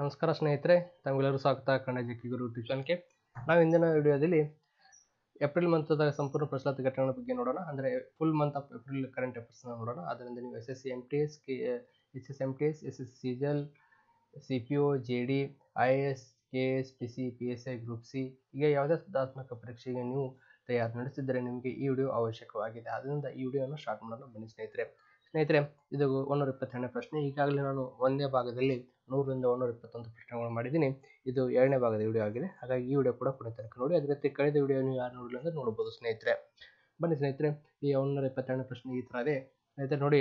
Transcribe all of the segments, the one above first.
ನಮಸ್ಕಾರ ಸ್ನೇಹಿತರೆ, ತಮಗೆಲ್ಲರೂ ಸ್ವಾಗತ. ಕನ್ನಡ ಜಿಕ್ಕಿ ಗುರು ಟ್ಯೂಷನ್ಗೆ. ನಾವು ಇಂದಿನ ವಿಡಿಯೋದಲ್ಲಿ ಏಪ್ರಿಲ್ ಮಂತದ ಸಂಪೂರ್ಣ ಪ್ರಚಲಿತ ಘಟನೆಗಳ ಬಗ್ಗೆ ನೋಡೋಣ. ಅಂದರೆ full month of April current ಅಫೇರ್ಸ್ನ ನೋಡೋಣ. ಅದರಿಂದ ನೀವು S S C M T S K H S M T S S S C Jal C P O J D I A S K S P C P S I group C ಹೀಗೆ ಯಾವುದೇ ಸ್ಪರ್ಧಾತ್ಮಕ ಪರೀಕ್ಷೆಗೆ ನೀವು ತಯಾರು ನಡೆಸಿದರೆ ನಿಮಗೆ ಈ video ಅವಶ್ಯಕವಾಗಿದೆ. ಆದ್ದರಿಂದ ಈ ವಿಡಿಯೋನ ಸ್ಟಾರ್ಟ್ ಮಾಡೋಣ ಬನ್ನಿ ಸ್ನೇಹಿತರೆ. ಸ್ನೇಹಿತರೆ, ಇದು ಒಂದೂರ ಇಪ್ಪತ್ತೆರಡನೇ ಪ್ರಶ್ನೆ. ಈಗಾಗಲೇ ನಾನು ಒಂದೇ ಭಾಗದಲ್ಲಿ ನೂರರಿಂದ ಒಂದೂರ ಇಪ್ಪತ್ತೊಂದು ಪ್ರಶ್ನೆಗಳು ಮಾಡಿದ್ದೀನಿ. ಇದು ಎರಡನೇ ಭಾಗದ ವಿಡಿಯೋ ಆಗಿದೆ. ಹಾಗಾಗಿ ಈ ವಿಡಿಯೋ ಕೂಡ ಕೊನೆ ತನಕ ನೋಡಿ. ಅದೇ ರೀತಿ ಕಳೆದ ವಿಡಿಯೋ ನೀವು ಯಾರು ನೋಡಿಲ್ಲ ಅಂದರೆ ನೋಡ್ಬೋದು ಸ್ನೇಹಿತರೆ. ಬನ್ನಿ ಸ್ನೇಹಿತರೆ, ಈ ಒಂದೂರ ಇಪ್ಪತ್ತೆರಡನೇ ಪ್ರಶ್ನೆ ಈ ಥರ ಇದೆ. ಸ್ನೇಹಿತರೆ ನೋಡಿ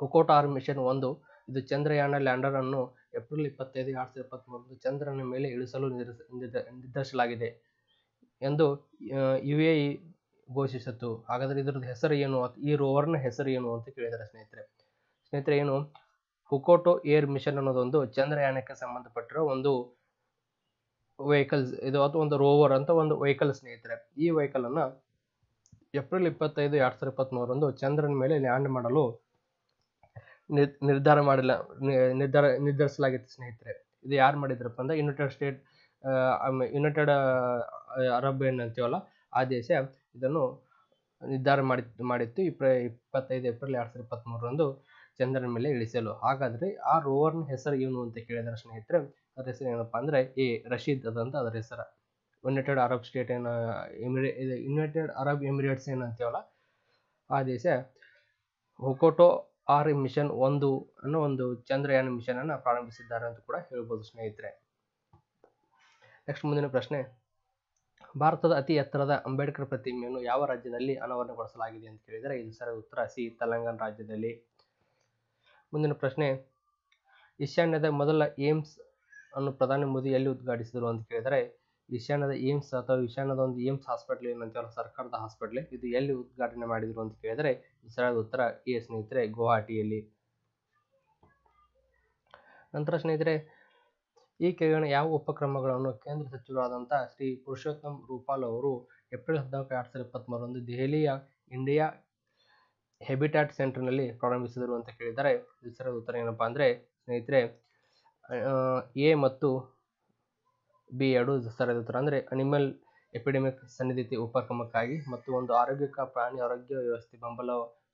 ಹುಕೋಟ ಆರ್ ಮಿಷನ್ ಒಂದು, ಇದು ಚಂದ್ರಯಾನ ಲ್ಯಾಂಡರ್ ಅನ್ನು ಏಪ್ರಿಲ್ ಇಪ್ಪತ್ತೈದು, ಎರಡು ಸಾವಿರದ ಇಪ್ಪತ್ತ್ಮೂರರಂದು ಚಂದ್ರನ ಮೇಲೆ ಇಳಿಸಲು ನಿರ್ ನಿರ್ಧ- ನಿರ್ಧರಿಸಲಾಗಿದೆ ಎಂದು ಯು ಎ ಇ ಘೋಷಿಸಿತು ಹಾಗಾದರೆ ಇದರದ್ದು ಹೆಸರು ಏನು, ಈ ರೋವರ್ನ ಹೆಸರು ಏನು ಅಂತ ಕೇಳಿದ್ದಾರೆ ಸ್ನೇಹಿತರೆ. ಸ್ನೇಹಿತರೆ, ಏನು? ಹುಕೋಟೋ ಏರ್ ಮಿಷನ್ ಅನ್ನೋದೊಂದು ಚಂದ್ರಯಾನಕ್ಕೆ ಸಂಬಂಧಪಟ್ಟಿರೋ ಒಂದು ವೆಹಿಕಲ್ಸ್ ಇದು ಅಥವಾ ಒಂದು ರೋವರ್ ಅಂತ ಒಂದು ವೆಹಿಕಲ್ ಸ್ನೇಹಿತರೆ. ಈ ವೆಹಿಕಲ್ ಅನ್ನ ಏಪ್ರಿಲ್ ಇಪ್ಪತ್ತೈದು, ಎರಡ್ ಸಾವಿರದ ಇಪ್ಪತ್ತ್ಮೂರರಂದು ಚಂದ್ರನ ಮೇಲೆ ಲ್ಯಾಂಡ್ ಮಾಡಲು ನಿರ್- ನಿರ್ಧಾರ ಮಾಡಿಲ್ಲ ನಿರ್ಧಾರ, ನಿರ್ಧರಿಸಲಾಗಿತ್ತು ಸ್ನೇಹಿತರೆ. ಇದು ಯಾರು ಮಾಡಿದ್ರಪ್ಪ ಅಂದ್ರೆ ಯುನೈಟೆಡ್ ಸ್ಟೇಟ್ ಯುನೈಟೆಡ್ ಅರಬ್ ಏನ್ ಅಂತೀವಲ್ಲ, ಆ ದೇಶ ಇದನ್ನು ನಿರ್ಧಾರ ಮಾಡಿ ಮಾಡಿತ್ತು. ಇಪ್ರ ಇಪ್ಪತ್ತೈದು ಏಪ್ರಿಲ್ ಎರಡ್ ಸಾವಿರದ ಇಪ್ಪತ್ತ್ಮೂರರಂದು ಚಂದ್ರನ ಮೇಲೆ ಇಳಿಸಲು. ಹಾಗಾದ್ರೆ ಆ ರೋವರ್ನ ಹೆಸರು ಏನು ಅಂತ ಕೇಳಿದ್ರೆ ಸ್ನೇಹಿತರೆ. ಅದ್ರ ಹೆಸರು ಏನಪ್ಪಾ ಅಂದ್ರೆ ಎ ರಶೀದ್ ಅದಂತ ಅದರ ಹೆಸರು. ಯುನೈಟೆಡ್ ಅರಬ್ ಸ್ಟೇಟ್ ಏನ, ಎಮಿರೇ ಯುನೈಟೆಡ್ ಅರಬ್ ಎಮಿರೇಟ್ಸ್ ಏನಂತೀವಲ್ಲ ಆ ದೇಶ ಹೊಕೋಟೋ ಆರ್ ಮಿಷನ್ ಒಂದು ಅನ್ನೋ ಒಂದು ಚಂದ್ರಯಾನ ಮಿಷನ್ ಅನ್ನ ಪ್ರಾರಂಭಿಸಿದ್ದಾರೆ ಅಂತ ಕೂಡ ಹೇಳ್ಬೋದು ಸ್ನೇಹಿತರೆ. ನೆಕ್ಸ್ಟ್ ಮುಂದಿನ ಪ್ರಶ್ನೆ. ಭಾರತದ ಅತಿ ಎತ್ತರದ ಅಂಬೇಡ್ಕರ್ ಪ್ರತಿಮೆಯನ್ನು ಯಾವ ರಾಜ್ಯದಲ್ಲಿ ಅನಾವರಣಗೊಳಿಸಲಾಗಿದೆ ಅಂತ ಕೇಳಿದರೆ, ಇದು ಸರಿ ಉತ್ತರ ಸಿ, ತೆಲಂಗಾಣ ರಾಜ್ಯದಲ್ಲಿ. ಮುಂದಿನ ಪ್ರಶ್ನೆ, ಈಶಾನ್ಯದ ಮೊದಲ ಏಮ್ಸ್ ಅನ್ನು ಪ್ರಧಾನಿ ಮೋದಿ ಎಲ್ಲಿ ಉದ್ಘಾಟಿಸಿದರು ಅಂತ ಕೇಳಿದರೆ, ಈಶಾನ್ಯದ ಏಮ್ಸ್ ಅಥವಾ ಈಶಾನ್ಯದ ಒಂದು ಏಮ್ಸ್ ಹಾಸ್ಪಿಟಲ್ ಏನಂತೇವಲ್ಲ ಸರ್ಕಾರದ ಹಾಸ್ಪಿಟಲ್ ಇದು ಎಲ್ಲಿ ಉದ್ಘಾಟನೆ ಮಾಡಿದರು ಅಂತ ಕೇಳಿದರೆ ಸರಿಯಾದ ಉತ್ತರ ಎ ಸ್ನೇಹಿತರೆ ಗುವಾಹಟಿಯಲ್ಲಿ. ನಂತರ ಸ್ನೇಹಿತರೆ, ಈ ಕೆಳಗಿನ ಯಾವ ಉಪಕ್ರಮಗಳನ್ನು ಕೇಂದ್ರ ಸಚಿವರಾದಂಥ ಶ್ರೀ ಪುರುಷೋತ್ತಮ್ ರೂಪಾಲ್ ಅವರು ಏಪ್ರಿಲ್ ಹದಿನಾಲ್ಕು, ಎರಡು ಸಾವಿರದ ಇಪ್ಪತ್ತ್ಮೂರರಂದು ದೆಹಲಿಯ ಇಂಡಿಯಾ ಹೆಬಿಟ್ಯಾಟ್ ಸೆಂಟರ್ನಲ್ಲಿ ಪ್ರಾರಂಭಿಸಿದರು ಅಂತ ಕೇಳಿದರೆ ಇದರ ಉತ್ತರ ಏನಪ್ಪಾ ಅಂದರೆ, ಸ್ನೇಹಿತರೆ ಎ ಮತ್ತು ಬಿ ಎರಡು ಸರಿಯಾದ ಉತ್ತರ ಅಂದರೆ ಅನಿಮಲ್ ಎಪಿಡೆಮಿಕ್ ಸನ್ನಿಧಿತಿ ಉಪಕ್ರಮಕ್ಕಾಗಿ ಮತ್ತು ಒಂದು ಆರೋಗ್ಯಕ ಪ್ರಾಣಿ ಆರೋಗ್ಯ ವ್ಯವಸ್ಥೆ ಬೆಂಬಲ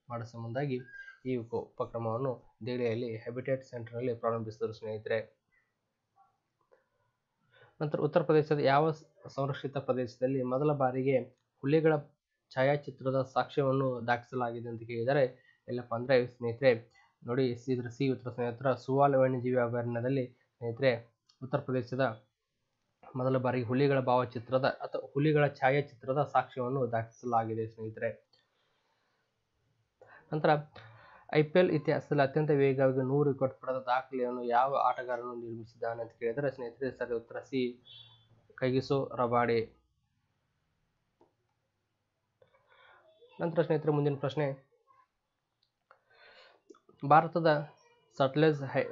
ಮಾಡೋ ಸಂಬಂಧಾಗಿ ಈ ಉಪ, ಉಪಕ್ರಮವನ್ನು ದೆಹಲಿಯಲ್ಲಿ ಹೆಬಿಟೇಟ್ ಸೆಂಟರ್ನಲ್ಲಿ ಪ್ರಾರಂಭಿಸಿದರು ಸ್ನೇಹಿತರೆ. ನಂತರ ಉತ್ತರ ಪ್ರದೇಶದ ಯಾವ ಸಂರಕ್ಷಿತ ಪ್ರದೇಶದಲ್ಲಿ ಮೊದಲ ಬಾರಿಗೆ ಹುಲಿಗಳ ಛಾಯಾಚಿತ್ರದ ಸಾಕ್ಷ್ಯವನ್ನು ದಾಖಲಿಸಲಾಗಿದೆ ಅಂತ ಕೇಳಿದರೆ, ಎಲ್ಲಪ್ಪ ಅಂದರೆ ಸ್ನೇಹಿತರೆ, ನೋಡಿ ಇದರ ಸಿ ಉತ್ತರ ಸ್ನೇಹಿತರ ಸುವಾಲ ವನ್ಯಜೀವಿ ಅಭಯಾರಣ್ಯದಲ್ಲಿ ಸ್ನೇಹಿತರೆ, ಉತ್ತರ ಪ್ರದೇಶದ ಮೊದಲ ಬಾರಿಗೆ ಹುಲಿಗಳ ಭಾವಚಿತ್ರದ ಅಥವಾ ಹುಲಿಗಳ ಛಾಯಾಚಿತ್ರದ ಸಾಕ್ಷ್ಯವನ್ನು ದಾಖಲಿಸಲಾಗಿದೆ ಸ್ನೇಹಿತರೆ. ನಂತರ ಐ ಪಿ ಎಲ್ ಇತಿಹಾಸದಲ್ಲಿ ಅತ್ಯಂತ ವೇಗವಾಗಿ ನೂರು ವಿಕೆಟ್ ಪಡೆದ ದಾಖಲೆಯನ್ನು ಯಾವ ಆಟಗಾರನು ನಿರ್ಮಿಸಿದ್ದಾನೆ ಅಂತ ಕೇಳಿದರೆ, ಸ್ನೇಹಿತರೆ, ಸರಿ ಉತ್ತರ ಸಿ ಕೈಗಿಸೋ ರಬಾಡೆ. ನಂತರ ಸ್ನೇಹಿತರೆ ಮುಂದಿನ ಪ್ರಶ್ನೆ. ಭಾರತದ ಸಟ್ಲೇಜ್ ಹೈ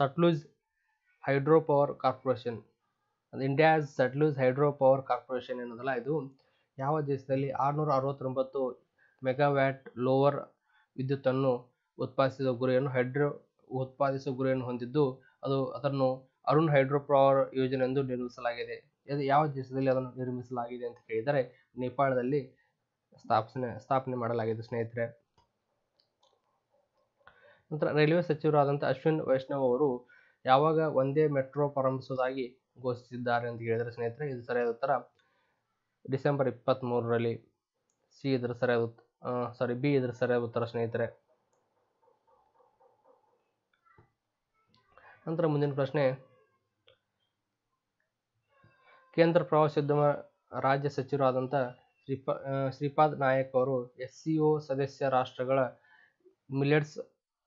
ಸಟ್ಲೂಜ್ ಹೈಡ್ರೋ ಪವರ್ ಕಾರ್ಪೊರೇಷನ್, ಅದು India's Sutlej hydro power corporation ಏನದಲ್ಲ ಇದು? ಯಾವ ದೇಶದಲ್ಲಿ ಆರುನೂರ ಅರವತ್ತೊಂಬತ್ತು ಮೆಗಾವ್ಯಾಟ್ ಲೋವರ್ ವಿದ್ಯುತ್ತನ್ನು ಉತ್ಪಾದಿಸುವ ಗುರಿಯನ್ನು ಹೈಡ್ರೋ ಉತ್ಪಾದಿಸುವ ಗುರಿಯನ್ನು ಹೊಂದಿದ್ದು, ಅದು ಅದನ್ನು ಅರುಣ್ ಹೈಡ್ರೋ ಪವರ್ ಯೋಜನೆ ಎಂದು ನಿರ್ಮಿಸಲಾಗಿದೆ. ಇದು ಯಾವ ದೇಶದಲ್ಲಿ ಅದನ್ನು ನಿರ್ಮಿಸಲಾಗಿದೆ ಅಂತ ಕೇಳಿದರೆ, ನೇಪಾಳದಲ್ಲಿ ಸ್ಥಾಪನೆ ಸ್ಥಾಪನೆ ಮಾಡಲಾಗಿದೆ ಸ್ನೇಹಿತರೆ. ನಂತರ ರೈಲ್ವೆ ಸಚಿವರಾದಂಥ ಅಶ್ವಿನ್ ವೈಷ್ಣವ್ ಅವರು ಯಾವಾಗ ಒಂದೇ ಮೆಟ್ರೋ ಪ್ರಾರಂಭಿಸುವುದಾಗಿ ಘೋಷಿಸಿದ್ದಾರೆ ಅಂತ ಹೇಳಿದರೆ ಸ್ನೇಹಿತರೆ, ಇದು ಸರಿಯಾದ ಉತ್ತರ. ಡಿಸೆಂಬರ್ ಇಪ್ಪತ್ತ್ ಮೂರರಲ್ಲಿ ಸಿ ಇದರ ಸರಿಯಾದ ಸಾರಿ ಬಿ ಇದರ ಸರಿಯಾದ ಉತ್ತರ ಸ್ನೇಹಿತರೆ. ನಂತರ ಮುಂದಿನ ಪ್ರಶ್ನೆ. ಕೇಂದ್ರ ಪ್ರವಾಸೋದ್ಯಮ ರಾಜ್ಯ ಸಚಿವರಾದಂಥ ಶ್ರೀಪಾ ಶ್ರೀಪಾದ್ ನಾಯಕ್ ಅವರು ಎಸ್ ಸಿ ಒ ಸದಸ್ಯ ರಾಷ್ಟ್ರಗಳ ಮಿಲೆಟ್ಸ್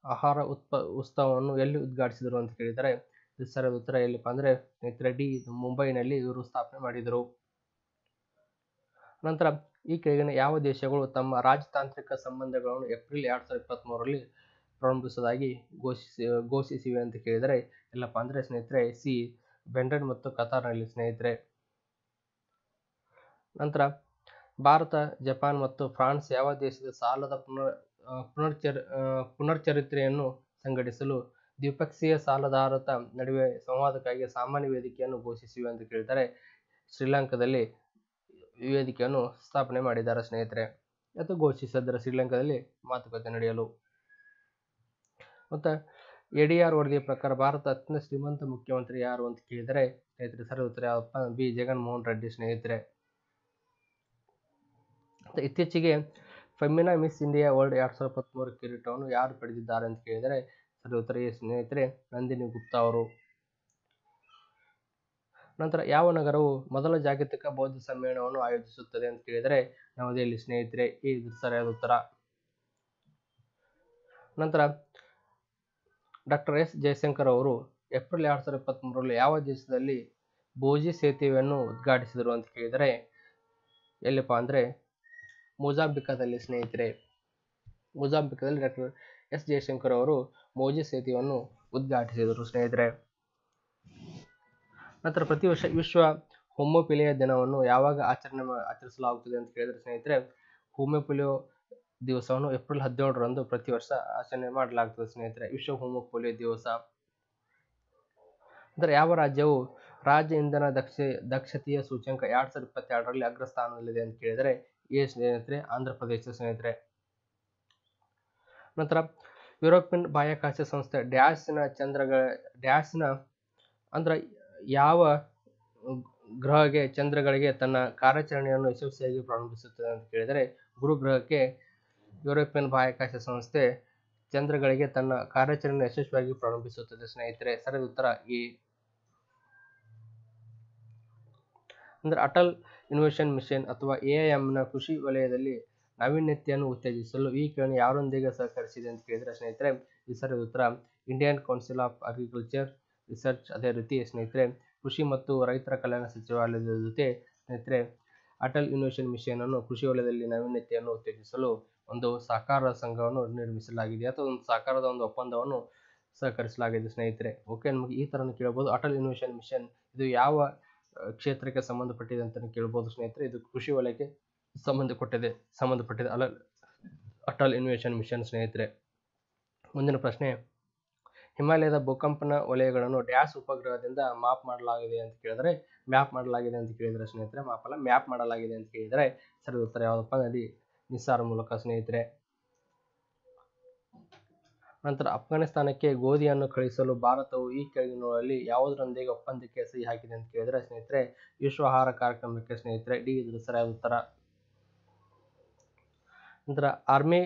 ಆಹಾರ ಉತ್ಪ, ಉತ್ಸವವನ್ನು ಎಲ್ಲಿ ಉದ್ಘಾಟಿಸಿದರು ಅಂತ ಕೇಳಿದರೆ ಸರಿಯಾದ ಉತ್ತರ ಎಲ್ಲಿಪ್ಪ ಅಂದರೆ ಸ್ನೇಹಿತರೆ, ಡಿ, ಮುಂಬೈನಲ್ಲಿ ಇವರು ಸ್ಥಾಪನೆ ಮಾಡಿದರು. ನಂತರ ಈ ಕೆಳಗಿನ ಯಾವ ದೇಶಗಳು ತಮ್ಮ ರಾಜತಾಂತ್ರಿಕ ಸಂಬಂಧಗಳನ್ನು ಏಪ್ರಿಲ್ ಎರಡು ಸಾವಿರದ ಇಪ್ಪತ್ತ್ಮೂರರಲ್ಲಿ ಪ್ರಾರಂಭಿಸುವುದಾಗಿ ಘೋಷಿಸಿ, ಘೋಷಿಸಿವೆ ಅಂತ ಕೇಳಿದರೆ, ಎಲ್ಲಪ್ಪ ಅಂದರೆ ಸ್ನೇಹಿತರೆ, ಸಿ, ಬೆಂಡನ್ ಮತ್ತು ಕತಾರ್ನಲ್ಲಿ ಸ್ನೇಹಿತರೆ. ನಂತರ ಭಾರತ, ಜಪಾನ್ ಮತ್ತು ಫ್ರಾನ್ಸ್ ಯಾವ ದೇಶದ ಸಾಲದ ಪುನರ್ ಪುನರ್ಚರ್ ಪುನರ್ಚರಿತ್ರೆಯನ್ನು ಸಂಘಟಿಸಲು ದ್ವಿಪಕ್ಷೀಯ ಸಾಲದಾರತ ನಡುವೆ ಸಂವಾದಕ್ಕಾಗಿ ಸಾಮಾನ್ಯ ವೇದಿಕೆಯನ್ನು ಘೋಷಿಸಿವೆ ಅಂತ ಕೇಳಿದರೆ ಶ್ರೀಲಂಕಾದಲ್ಲಿ ವೇದಿಕೆಯನ್ನು ಸ್ಥಾಪನೆ ಮಾಡಿದ್ದಾರೆ ಸ್ನೇಹಿತರೆ. ಅಥವಾ ಘೋಷಿಸಿದ್ದಾರೆ ಶ್ರೀಲಂಕಾದಲ್ಲಿ ಮಾತುಕತೆ ನಡೆಯಲು. ಮತ್ತು ಎ ಡಿ ಆರ್ ವರದಿಯ ಪ್ರಕಾರ ಭಾರತ ಅತ್ಯಂತ ಶ್ರೀಮಂತ ಮುಖ್ಯಮಂತ್ರಿ ಯಾರು ಅಂತ ಕೇಳಿದರೆ, ಸ್ನೇಹಿತರೆ ಸರಿ ಉತ್ತರ ಯಾವಪ್ಪ ಬಿ. ಜಗನ್ಮೋಹನ್ ರೆಡ್ಡಿ ಸ್ನೇಹಿತರೆ. ಇತ್ತೀಚೆಗೆ ಫೆಮಿನಾ ಮಿಸ್ ಇಂಡಿಯಾ ವರ್ಲ್ಡ್ ಎರಡು ಸಾವಿರದ ಇಪ್ಪತ್ತ್ಮೂರು ಕಿರೀಟವನ್ನು ಯಾರು ಪಡೆದಿದ್ದಾರೆ ಅಂತ ಕೇಳಿದರೆ, ಸರಿ ಉತ್ತರ ಈ ಸ್ನೇಹಿತರೆ, ನಂದಿನಿ ಗುಪ್ತಾ ಅವರು. ನಂತರ ಯಾವ ನಗರವು ಮೊದಲ ಜಾಗತಿಕ ಬೌದ್ಧ ಸಮ್ಮೇಳನವನ್ನು ಆಯೋಜಿಸುತ್ತದೆ ಅಂತ ಕೇಳಿದರೆ, ನವದೆಹಲಿ ಸ್ನೇಹಿತರೆ, ಈ ಸರಿಯಾದ ಉತ್ತರ. ನಂತರ ಡಾಕ್ಟರ್ ಎಸ್ ಜಯಶಂಕರ್ ಅವರು, ಏಪ್ರಿಲ್ ಎರಡು ಸಾವಿರದ ಇಪ್ಪತ್ತ್ಮೂರರಲ್ಲಿ ಯಾವ ದೇಶದಲ್ಲಿ ಭೋಜಿ ಸೇತುವೆಯನ್ನು ಉದ್ಘಾಟಿಸಿದರು ಅಂತ ಕೇಳಿದರೆ, ಎಲ್ಲಿಪ್ಪ ಅಂದರೆ ಮೊಜಾಂಬಿಕಾದಲ್ಲಿ ಸ್ನೇಹಿತರೆ, ಮೊಜಾಂಬಿಕಾದಲ್ಲಿ ಡಾಕ್ಟರ್ ಎಸ್ ಜಯಶಂಕರ್ ಅವರು ಮೋಜಿ ಸೇತುವೆಯನ್ನು ಉದ್ಘಾಟಿಸಿದರು ಸ್ನೇಹಿತರೆ. ನಂತರ ಪ್ರತಿ ವರ್ಷ ವಿಶ್ವ ಹೋಮೋಪಿಲಿಯ ದಿನವನ್ನು ಯಾವಾಗ ಆಚರಣೆ ಆಚರಿಸಲಾಗುತ್ತದೆ ಅಂತ ಕೇಳಿದರೆ ಸ್ನೇಹಿತರೆ ಹೋಮಿಯೋಪಿಲಿಯೋ ದಿವಸವನ್ನು ಏಪ್ರಿಲ್ ಹದಿನೇಳರಂದು ಪ್ರತಿ ವರ್ಷ ಆಚರಣೆ ಮಾಡಲಾಗುತ್ತದೆ ಸ್ನೇಹಿತರೆ, ವಿಶ್ವ ಹೋಮೋಪೋಲಿಯೋ ದಿವಸ. ಅಂದರೆ ಯಾವ ರಾಜ್ಯವು ರಾಜ್ಯ ಇಂಧನ ದಕ್ಷ, ದಕ್ಷತೆಯ ಸೂಚ್ಯಂಕ ಎರಡ್ ಸಾವಿರದ ಇಪ್ಪತ್ತೆರಡರಲ್ಲಿ ಅಗ್ರಸ್ಥಾನದಲ್ಲಿದೆ ಅಂತ ಕೇಳಿದರೆ ಈ ಸ್ನೇಹಿತರೆ, ಆಂಧ್ರ ಪ್ರದೇಶ ಸ್ನೇಹಿತರೆ. ನಂತರ ಯುರೋಪಿಯನ್ ಬಾಹ್ಯಾಕಾಶ ಸಂಸ್ಥೆ ಡ್ಯಾಶ್ನ ಚಂದ್ರಗಳ, ಡ್ಯಾಶ್ನ ಅಂದ್ರೆ ಯಾವ ಗ್ರಹಕ್ಕೆ ಚಂದ್ರಗಳಿಗೆ ತನ್ನ ಕಾರ್ಯಾಚರಣೆಯನ್ನು ಯಶಸ್ವಿಯಾಗಿ ಪ್ರಾರಂಭಿಸುತ್ತದೆ ಅಂತ ಕೇಳಿದರೆ, ಗುರು ಗ್ರಹಕ್ಕೆ ಯುರೋಪಿಯನ್ ಬಾಹ್ಯಾಕಾಶ ಸಂಸ್ಥೆ ಚಂದ್ರಗಳಿಗೆ ತನ್ನ ಕಾರ್ಯಾಚರಣೆ ಯಶಸ್ವಿಯಾಗಿ ಪ್ರಾರಂಭಿಸುತ್ತದೆ ಸ್ನೇಹಿತರೆ. ಸರಿಯಾದ ಉತ್ತರ ಈ ಅಂದ್ರೆ ಅಟಲ್ ಇನ್ವೇಷನ್ ಮಿಷನ್ ಅಥವಾ ಎಐಎಂನ ಕೃಷಿ ವಲಯದಲ್ಲಿ ನಾವೀನ್ಯತೆಯನ್ನು ಉತ್ತೇಜಿಸಲು ಈ ಕೆಳಗೆ ಯಾರೊಂದಿಗೆ ಸಹಕರಿಸಿದೆ ಅಂತ ಕೇಳಿದರೆ ಸ್ನೇಹಿತರೆ, ಈ ಉತ್ತರ. Indian Council of Agriculture Research ಅದೇ ರೀತಿ ಸ್ನೇಹಿತರೆ, ಕೃಷಿ ಮತ್ತು ರೈತರ ಕಲ್ಯಾಣ ಸಚಿವಾಲಯದ ಜೊತೆ ಸ್ನೇಹಿತರೆ ಅಟಲ್ ಇನ್ವೇಷನ್ ಮಿಷನ್ ಅನ್ನು ಕೃಷಿ ವಲಯದಲ್ಲಿ ನಾವೀನ್ಯತೆಯನ್ನು ಉತ್ತೇಜಿಸಲು ಒಂದು ಸಹಕಾರ ಸಂಘವನ್ನು ನಿರ್ಮಿಸಲಾಗಿದೆ. ಅಥವಾ ಒಂದು ಸಹಕಾರದ ಒಂದು ಒಪ್ಪಂದವನ್ನು ಸಹಕರಿಸಲಾಗಿದೆ ಸ್ನೇಹಿತರೆ. ಓಕೆ ನಮಗೆ ಈ ಥರನೂ ಕೇಳಬಹುದು ಅಟಲ್ ಇನ್ವೇಷನ್ ಮಿಷನ್ ಇದು ಯಾವ ಕ್ಷೇತ್ರಕ್ಕೆ ಸಂಬಂಧಪಟ್ಟಿದೆ ಅಂತ ಕೇಳ್ಬೋದು ಸ್ನೇಹಿತರೆ. ಇದು ಕೃಷಿ ವಲಯಕ್ಕೆ ಸಂಬಂಧಪಟ್ಟಿದೆ ಸಂಬಂಧಪಟ್ಟಿದೆ. ಅಲ, ಅಟಲ್ ಇನ್ವೇಷನ್ ಮಿಷನ್ ಸ್ನೇಹಿತರೆ. ಮುಂದಿನ ಪ್ರಶ್ನೆ, ಹಿಮಾಲಯದ ಭೂಕಂಪನ ವಲಯಗಳನ್ನು ಡ್ಯಾಶ್ ಉಪಗ್ರಹದಿಂದ ಮಾಪ್ ಮಾಡಲಾಗಿದೆ ಅಂತ ಕೇಳಿದರೆ, ಮ್ಯಾಪ್ ಮಾಡಲಾಗಿದೆ ಅಂತ ಕೇಳಿದರೆ ಸ್ನೇಹಿತರೆ ಮ್ಯಾಪ್ ಅಲ್ಲ ಮ್ಯಾಪ್ ಮಾಡಲಾಗಿದೆ ಅಂತ ಕೇಳಿದರೆ ಸರಿ ಉತ್ತರ ಯಾವುದಪ್ಪ ನದಿ ನಿಸ್ಸಾರ ಮೂಲಕ ಸ್ನೇಹಿತರೆ. ನಂತರ ಅಫ್ಘಾನಿಸ್ತಾನಕ್ಕೆ ಗೋಧಿಯನ್ನು ಕಳಿಸಲು ಭಾರತವು ಈ ಕೆಳಗಿನವುಗಳಲ್ಲಿ ಯಾವುದರೊಂದಿಗೆ ಒಪ್ಪಂದಕ್ಕೆ ಸಹಿ ಹಾಕಿದೆ ಅಂತ ಕೇಳಿದರೆ, ಸ್ನೇಹಿತರೆ, ವಿಶ್ವ ಆಹಾರ ಕಾರ್ಯಕ್ರಮಕ್ಕೆ ಸ್ನೇಹಿತರೆ, ಡಿ ಇದ್ರ ಸರಿಯಾದ ಉತ್ತರ. ನಂತರ ಆರ್ಮಿ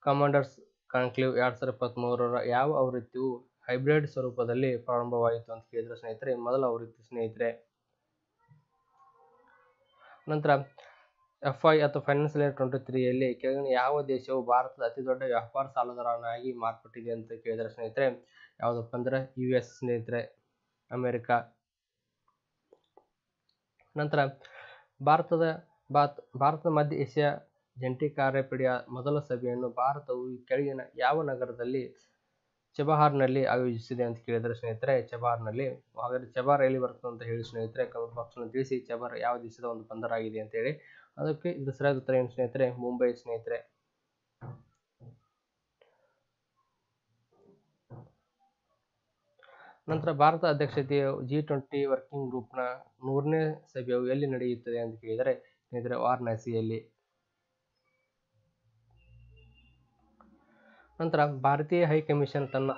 ಕಮಾಂಡರ್ಸ್ ಕಾನ್ಕ್ಲೇವ್ ಎರಡ್ ಸಾವಿರದ ಇಪ್ಪತ್ತ್ಮೂರರ ಯಾವ ಆವೃತ್ತಿಯು ಹೈಬ್ರಿಡ್ ಸ್ವರೂಪದಲ್ಲಿ ಪ್ರಾರಂಭವಾಯಿತು ಅಂತ ಕೇಳಿದ್ರೆ, ಸ್ನೇಹಿತರೆ, ಮೊದಲ ಆವೃತ್ತಿ, ಸ್ನೇಹಿತರೆ. ನಂತರ ಎಫ್ ಐ ಅಥವಾ ಫೈನಾನ್ಸಿಯಲ್ ಇಯರ್ ಟ್ವೆಂಟಿ ತ್ರೀಯಲ್ಲಿ ಕೆಳಗಿನ ಯಾವ ದೇಶವು ಭಾರತದ ಅತಿ ದೊಡ್ಡ ವ್ಯಾಪಾರ ಸಾಲದಾರನಾಗಿ ಮಾರ್ಪಟ್ಟಿದೆ ಅಂತ ಕೇಳಿದ್ರೆ ಸ್ನೇಹಿತರೆ, ಯಾವುದಪ್ಪ ಅಂದ್ರೆ ಯು ಎಸ್ ಸ್ನೇಹಿತರೆ, ಅಮೆರಿಕ. ನಂತರ ಭಾರತದ ಭಾರತ, ಭಾರತದ ಮಧ್ಯ ಏಷ್ಯಾ ಜಂಟಿ ಕಾರ್ಯಪಡೆಯ ಮೊದಲ ಸಭೆಯನ್ನು ಭಾರತವು ಕೆಳಗಿನ ಯಾವ ನಗರದಲ್ಲಿ ಚಬಹಾರ್ನಲ್ಲಿ ಆಯೋಜಿಸಿದೆ ಅಂತ ಕೇಳಿದ್ರೆ ಸ್ನೇಹಿತರೆ, ಚಬಹಾರ್ನಲ್ಲಿ. ಹಾಗಾದ್ರೆ ಚಬಾರ್ ಎಲ್ಲಿ ಬರ್ತದೆ ಅಂತ ಹೇಳಿ ಸ್ನೇಹಿತರೆ, ಕಮೆಂಟ್ ಬಾಕ್ಸ್ನಲ್ಲಿ ತಿಳಿಸಿ. ಚಬಾರ್ ಯಾವ ದೇಶದ ಒಂದು ಬಂದರಾಗಿದೆ ಅಂತ ಹೇಳಿ. ಅದಕ್ಕೆ ಇದು ಸರಿಯಾದ ಉತ್ತರ ಏನು ಸ್ನೇಹಿತರೆ? ಮುಂಬೈ ಸ್ನೇಹಿತರೆ. ನಂತರ ಭಾರತ ಅಧ್ಯಕ್ಷತೆಯ ಜಿ ಟ್ವೆಂಟಿ ವರ್ಕಿಂಗ್ ಗ್ರೂಪ್ನ ನೂರನೇ ಸಭೆಯು ಎಲ್ಲಿ ನಡೆಯುತ್ತದೆ ಅಂತ ಕೇಳಿದರೆ, ಸ್ನೇಹಿತರೆ, ವಾರಣಾಸಿಯಲ್ಲಿ. ನಂತರ ಭಾರತೀಯ ಹೈಕಮಿಷನ್ ತನ್ನ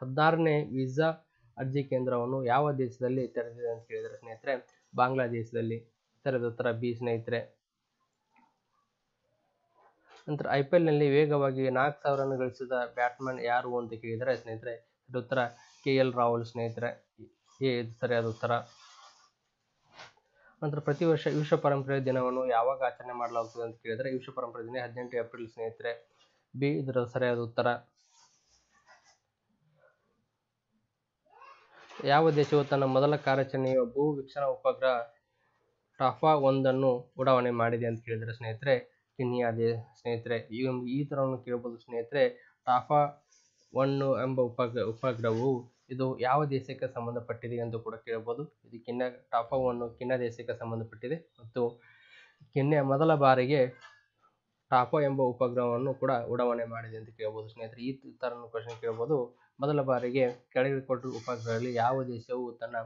ಹದಿನಾರನೇ ವೀಸಾ ಅರ್ಜಿ ಕೇಂದ್ರವನ್ನು ಯಾವ ದೇಶದಲ್ಲಿ ತೆರೆದಿದೆ ಅಂತ ಕೇಳಿದರೆ, ಸ್ನೇಹಿತರೆ, ಬಾಂಗ್ಲಾದೇಶದಲ್ಲಿ. ತೆರೆದ ಉತ್ತರ ಬಿ ಸ್ನೇಹಿತರೆ. ನಂತರ ಐ ಪಿ ಎಲ್ನಲ್ಲಿ ವೇಗವಾಗಿ ನಾಲ್ಕು ಸಾವಿರ ರನ್ ಗಳಿಸಿದ ಬ್ಯಾಟ್ಮನ್ ಯಾರು ಅಂತ ಕೇಳಿದರೆ ಸ್ನೇಹಿತರೆ ಇದು ಉತ್ತರ ಕೆ ಎಲ್ ರಾಹುಲ್ ಸ್ನೇಹಿತರೆ. ಎ, ಇದು ಸರಿಯಾದ ಉತ್ತರ. ನಂತರ ಪ್ರತಿ ವರ್ಷ ವಿಶ್ವ ಪರಂಪರೆಯ ದಿನವನ್ನು ಯಾವಾಗ ಆಚರಣೆ ಮಾಡಲಾಗುತ್ತದೆ ಅಂತ ಕೇಳಿದರೆ, ವಿಶ್ವ ಪರಂಪರೆ ದಿನ ಹದಿನೆಂಟು ಏಪ್ರಿಲ್ ಸ್ನೇಹಿತರೆ. ಬಿ, ಇದರ ಸರಿಯಾದ ಉತ್ತರ. ಯಾವ ದೇಶವು ತನ್ನ ಮೊದಲ ಕಾರ್ಯಾಚರಣೆಯ ಭೂ ವೀಕ್ಷಣಾ ಉಪಗ್ರಹ ಟಾಫಾ ಒಂದನ್ನು ಉಡಾವಣೆ ಮಾಡಿದೆ ಅಂತ ಕೇಳಿದರೆ, ಸ್ನೇಹಿತರೆ ಕೆನಿಯಾ ದೇ ಸ್ನೇಹಿತರೆ, ಈ ಒಂದು, ಈ ಥರವನ್ನು ಕೇಳ್ಬೋದು ಸ್ನೇಹಿತರೆ ಟಾಫಾ ಒನ್ನು ಎಂಬ ಉಪಗ್ರ, ಉಪಗ್ರಹವು ಇದು ಯಾವ ದೇಶಕ್ಕೆ ಸಂಬಂಧಪಟ್ಟಿದೆ ಎಂದು ಕೂಡ ಕೇಳ್ಬೋದು. ಇದು ಕಿನ್ನ ಟಾಫಾ ಒನ್ನು ಕಿನ್ನ ದೇಶಕ್ಕೆ ಸಂಬಂಧಪಟ್ಟಿದೆ ಮತ್ತು ಕೆನ್ಯಾ ಮೊದಲ ಬಾರಿಗೆ ಟಾಫಾ ಎಂಬ ಉಪಗ್ರಹವನ್ನು ಕೂಡ ಉಡಾವಣೆ ಮಾಡಿದೆ ಅಂತ ಕೇಳ್ಬೋದು ಸ್ನೇಹಿತರೆ. ಈ ಥರ ಕ್ವಶನ್ ಕೇಳ್ಬೋದು. ಮೊದಲ ಬಾರಿಗೆ ಕೆಳಗೆ ಕೊಟ್ಟಿರುವ ಉಪಗ್ರಹದಲ್ಲಿ ಯಾವ ದೇಶವು ತನ್ನ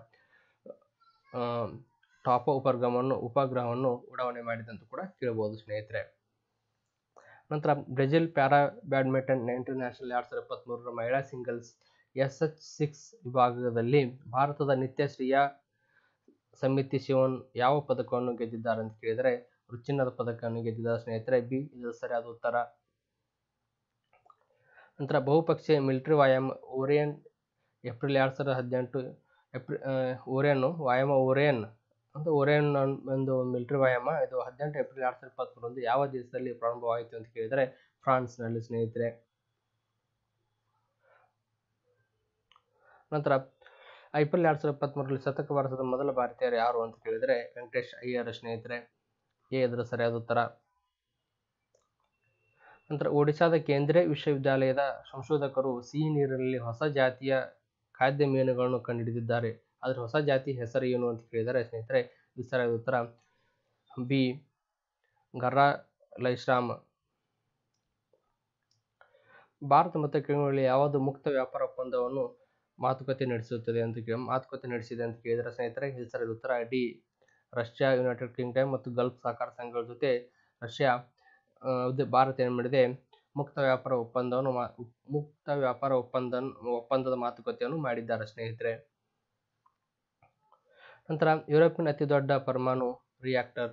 ಟಾಪ ಉಪಗ್ರಹವನ್ನು ಉಪಗ್ರಹವನ್ನು ಉಡಾವಣೆ ಮಾಡಿದೆ ಅಂತ ಕೂಡ ಕೇಳಬಹುದು ಸ್ನೇಹಿತರೆ. ನಂತರ ಬ್ರೆಜಿಲ್ ಪ್ಯಾರಾ ಬ್ಯಾಡ್ಮಿಂಟನ್ ಇಂಟರ್ನ್ಯಾಷನಲ್ ಎರಡ್ ಸಾವಿರದ ಇಪ್ಪತ್ತ್ಮೂರರ ಮಹಿಳಾ ಸಿಂಗಲ್ಸ್ ಎಸ್ ಎಚ್ ಸಿಕ್ಸ್ ವಿಭಾಗದಲ್ಲಿ ಭಾರತದ ನಿತ್ಯಶ್ರೀಯ ಸಮಿತಿ ಶಿವನ್ ಯಾವ ಪದಕವನ್ನು ಗೆದ್ದಿದ್ದಾರೆ ಅಂತ ಕೇಳಿದರೆ ರುಚಿನ್ನದ ಪದಕವನ್ನು ಗೆದ್ದಿದ್ದಾರೆ ಸ್ನೇಹಿತರೆ. ಬಿ ಇದು ಸರಿಯಾದ ಉತ್ತರ. ನಂತರ ಬಹುಪಕ್ಷೀಯ ಮಿಲಿಟರಿ ವ್ಯಾಯಾಮ ಓರಿಯನ್ ಏಪ್ರಿಲ್ ಎರಡು ಸಾವಿರದ ಹದಿನೆಂಟು, ಏಪ್ರಿ ಓರಿಯನ್ನು ವ್ಯಾಯಾಮ ಓರಿಯನ್ ಅಂತ ಓರಿಯನ್ ಒಂದು ಮಿಲಿಟರಿ ವ್ಯಾಯಾಮ ಇದು ಹದಿನೆಂಟು ಏಪ್ರಿಲ್ ಎರಡು ಸಾವಿರದ ಇಪ್ಪತ್ತ್ಮೂರರಂದು ಯಾವ ದೇಶದಲ್ಲಿ ಪ್ರಾರಂಭವಾಯಿತು ಅಂತ ಕೇಳಿದರೆ ಫ್ರಾನ್ಸ್ನಲ್ಲಿ ಸ್ನೇಹಿತರೆ. ನಂತರ ಐಪಿಎಲ್ ಎರಡು ಸಾವಿರದ ಇಪ್ಪತ್ತ್ಮೂರರಲ್ಲಿ ಶತಕ ಭಾರತದ ಮೊದಲ ಭಾರತೀಯರು ಯಾರು ಅಂತ ಕೇಳಿದರೆ ವೆಂಕಟೇಶ್ ಅಯ್ಯರ ಸ್ನೇಹಿತರೆ. ಎ ಇದರ ಸರಿಯಾದ ಉತ್ತರ. ನಂತರ ಒಡಿಶಾದ ಕೇಂದ್ರೀಯ ವಿಶ್ವವಿದ್ಯಾಲಯದ ಸಂಶೋಧಕರು ಸಿಹಿ ನೀರಿನಲ್ಲಿ ಹೊಸ ಜಾತಿಯ ಖಾದ್ಯ ಮೀನುಗಳನ್ನು ಕಂಡುಹಿಡಿದಿದ್ದಾರೆ. ಅದರ ಹೊಸ ಜಾತಿ ಹೆಸರು ಏನು ಅಂತ ಕೇಳಿದರೆ ಸ್ನೇಹಿತರೆ ಸರಿಯಾದ ಉತ್ತರ. ಬಿ, ಗರ್ರಾ ಲೈಶ್ರಾಮ್. ಭಾರತ ಮತ್ತು ಕೆಳಗಡೆ ಯಾವುದು ಮುಕ್ತ ವ್ಯಾಪಾರ ಒಪ್ಪಂದವನ್ನು ಮಾತುಕತೆ ನಡೆಸುತ್ತದೆ ಅಂತ ಕೇಳಿ, ಮಾತುಕತೆ ನಡೆಸಿದೆ ಅಂತ ಕೇಳಿದರೆ ಸ್ನೇಹಿತರೆ ಈ ಉತ್ತರ. ಡಿ, ರಷ್ಯಾ, ಯುನೈಟೆಡ್ ಕಿಂಗ್ಡಮ್ ಮತ್ತು ಗಲ್ಫ್ ಸಹಕಾರ ಸಂಘಗಳ ಜೊತೆ ರಷ್ಯಾ ಭಾರತ ಏನು ಮಾಡಿದೆ? ಮುಕ್ತ ವ್ಯಾಪಾರ ಒಪ್ಪಂದವನ್ನು ಮುಕ್ತ ವ್ಯಾಪಾರ ಒಪ್ಪಂದ ಒಪ್ಪಂದದ ಮಾತುಕತೆಯನ್ನು ಮಾಡಿದ್ದಾರೆ ಸ್ನೇಹಿತರೆ. ನಂತರ ಯುರೋಪಿನ ಅತಿ ದೊಡ್ಡ ಪರಮಾಣು ರಿಯಾಕ್ಟರ್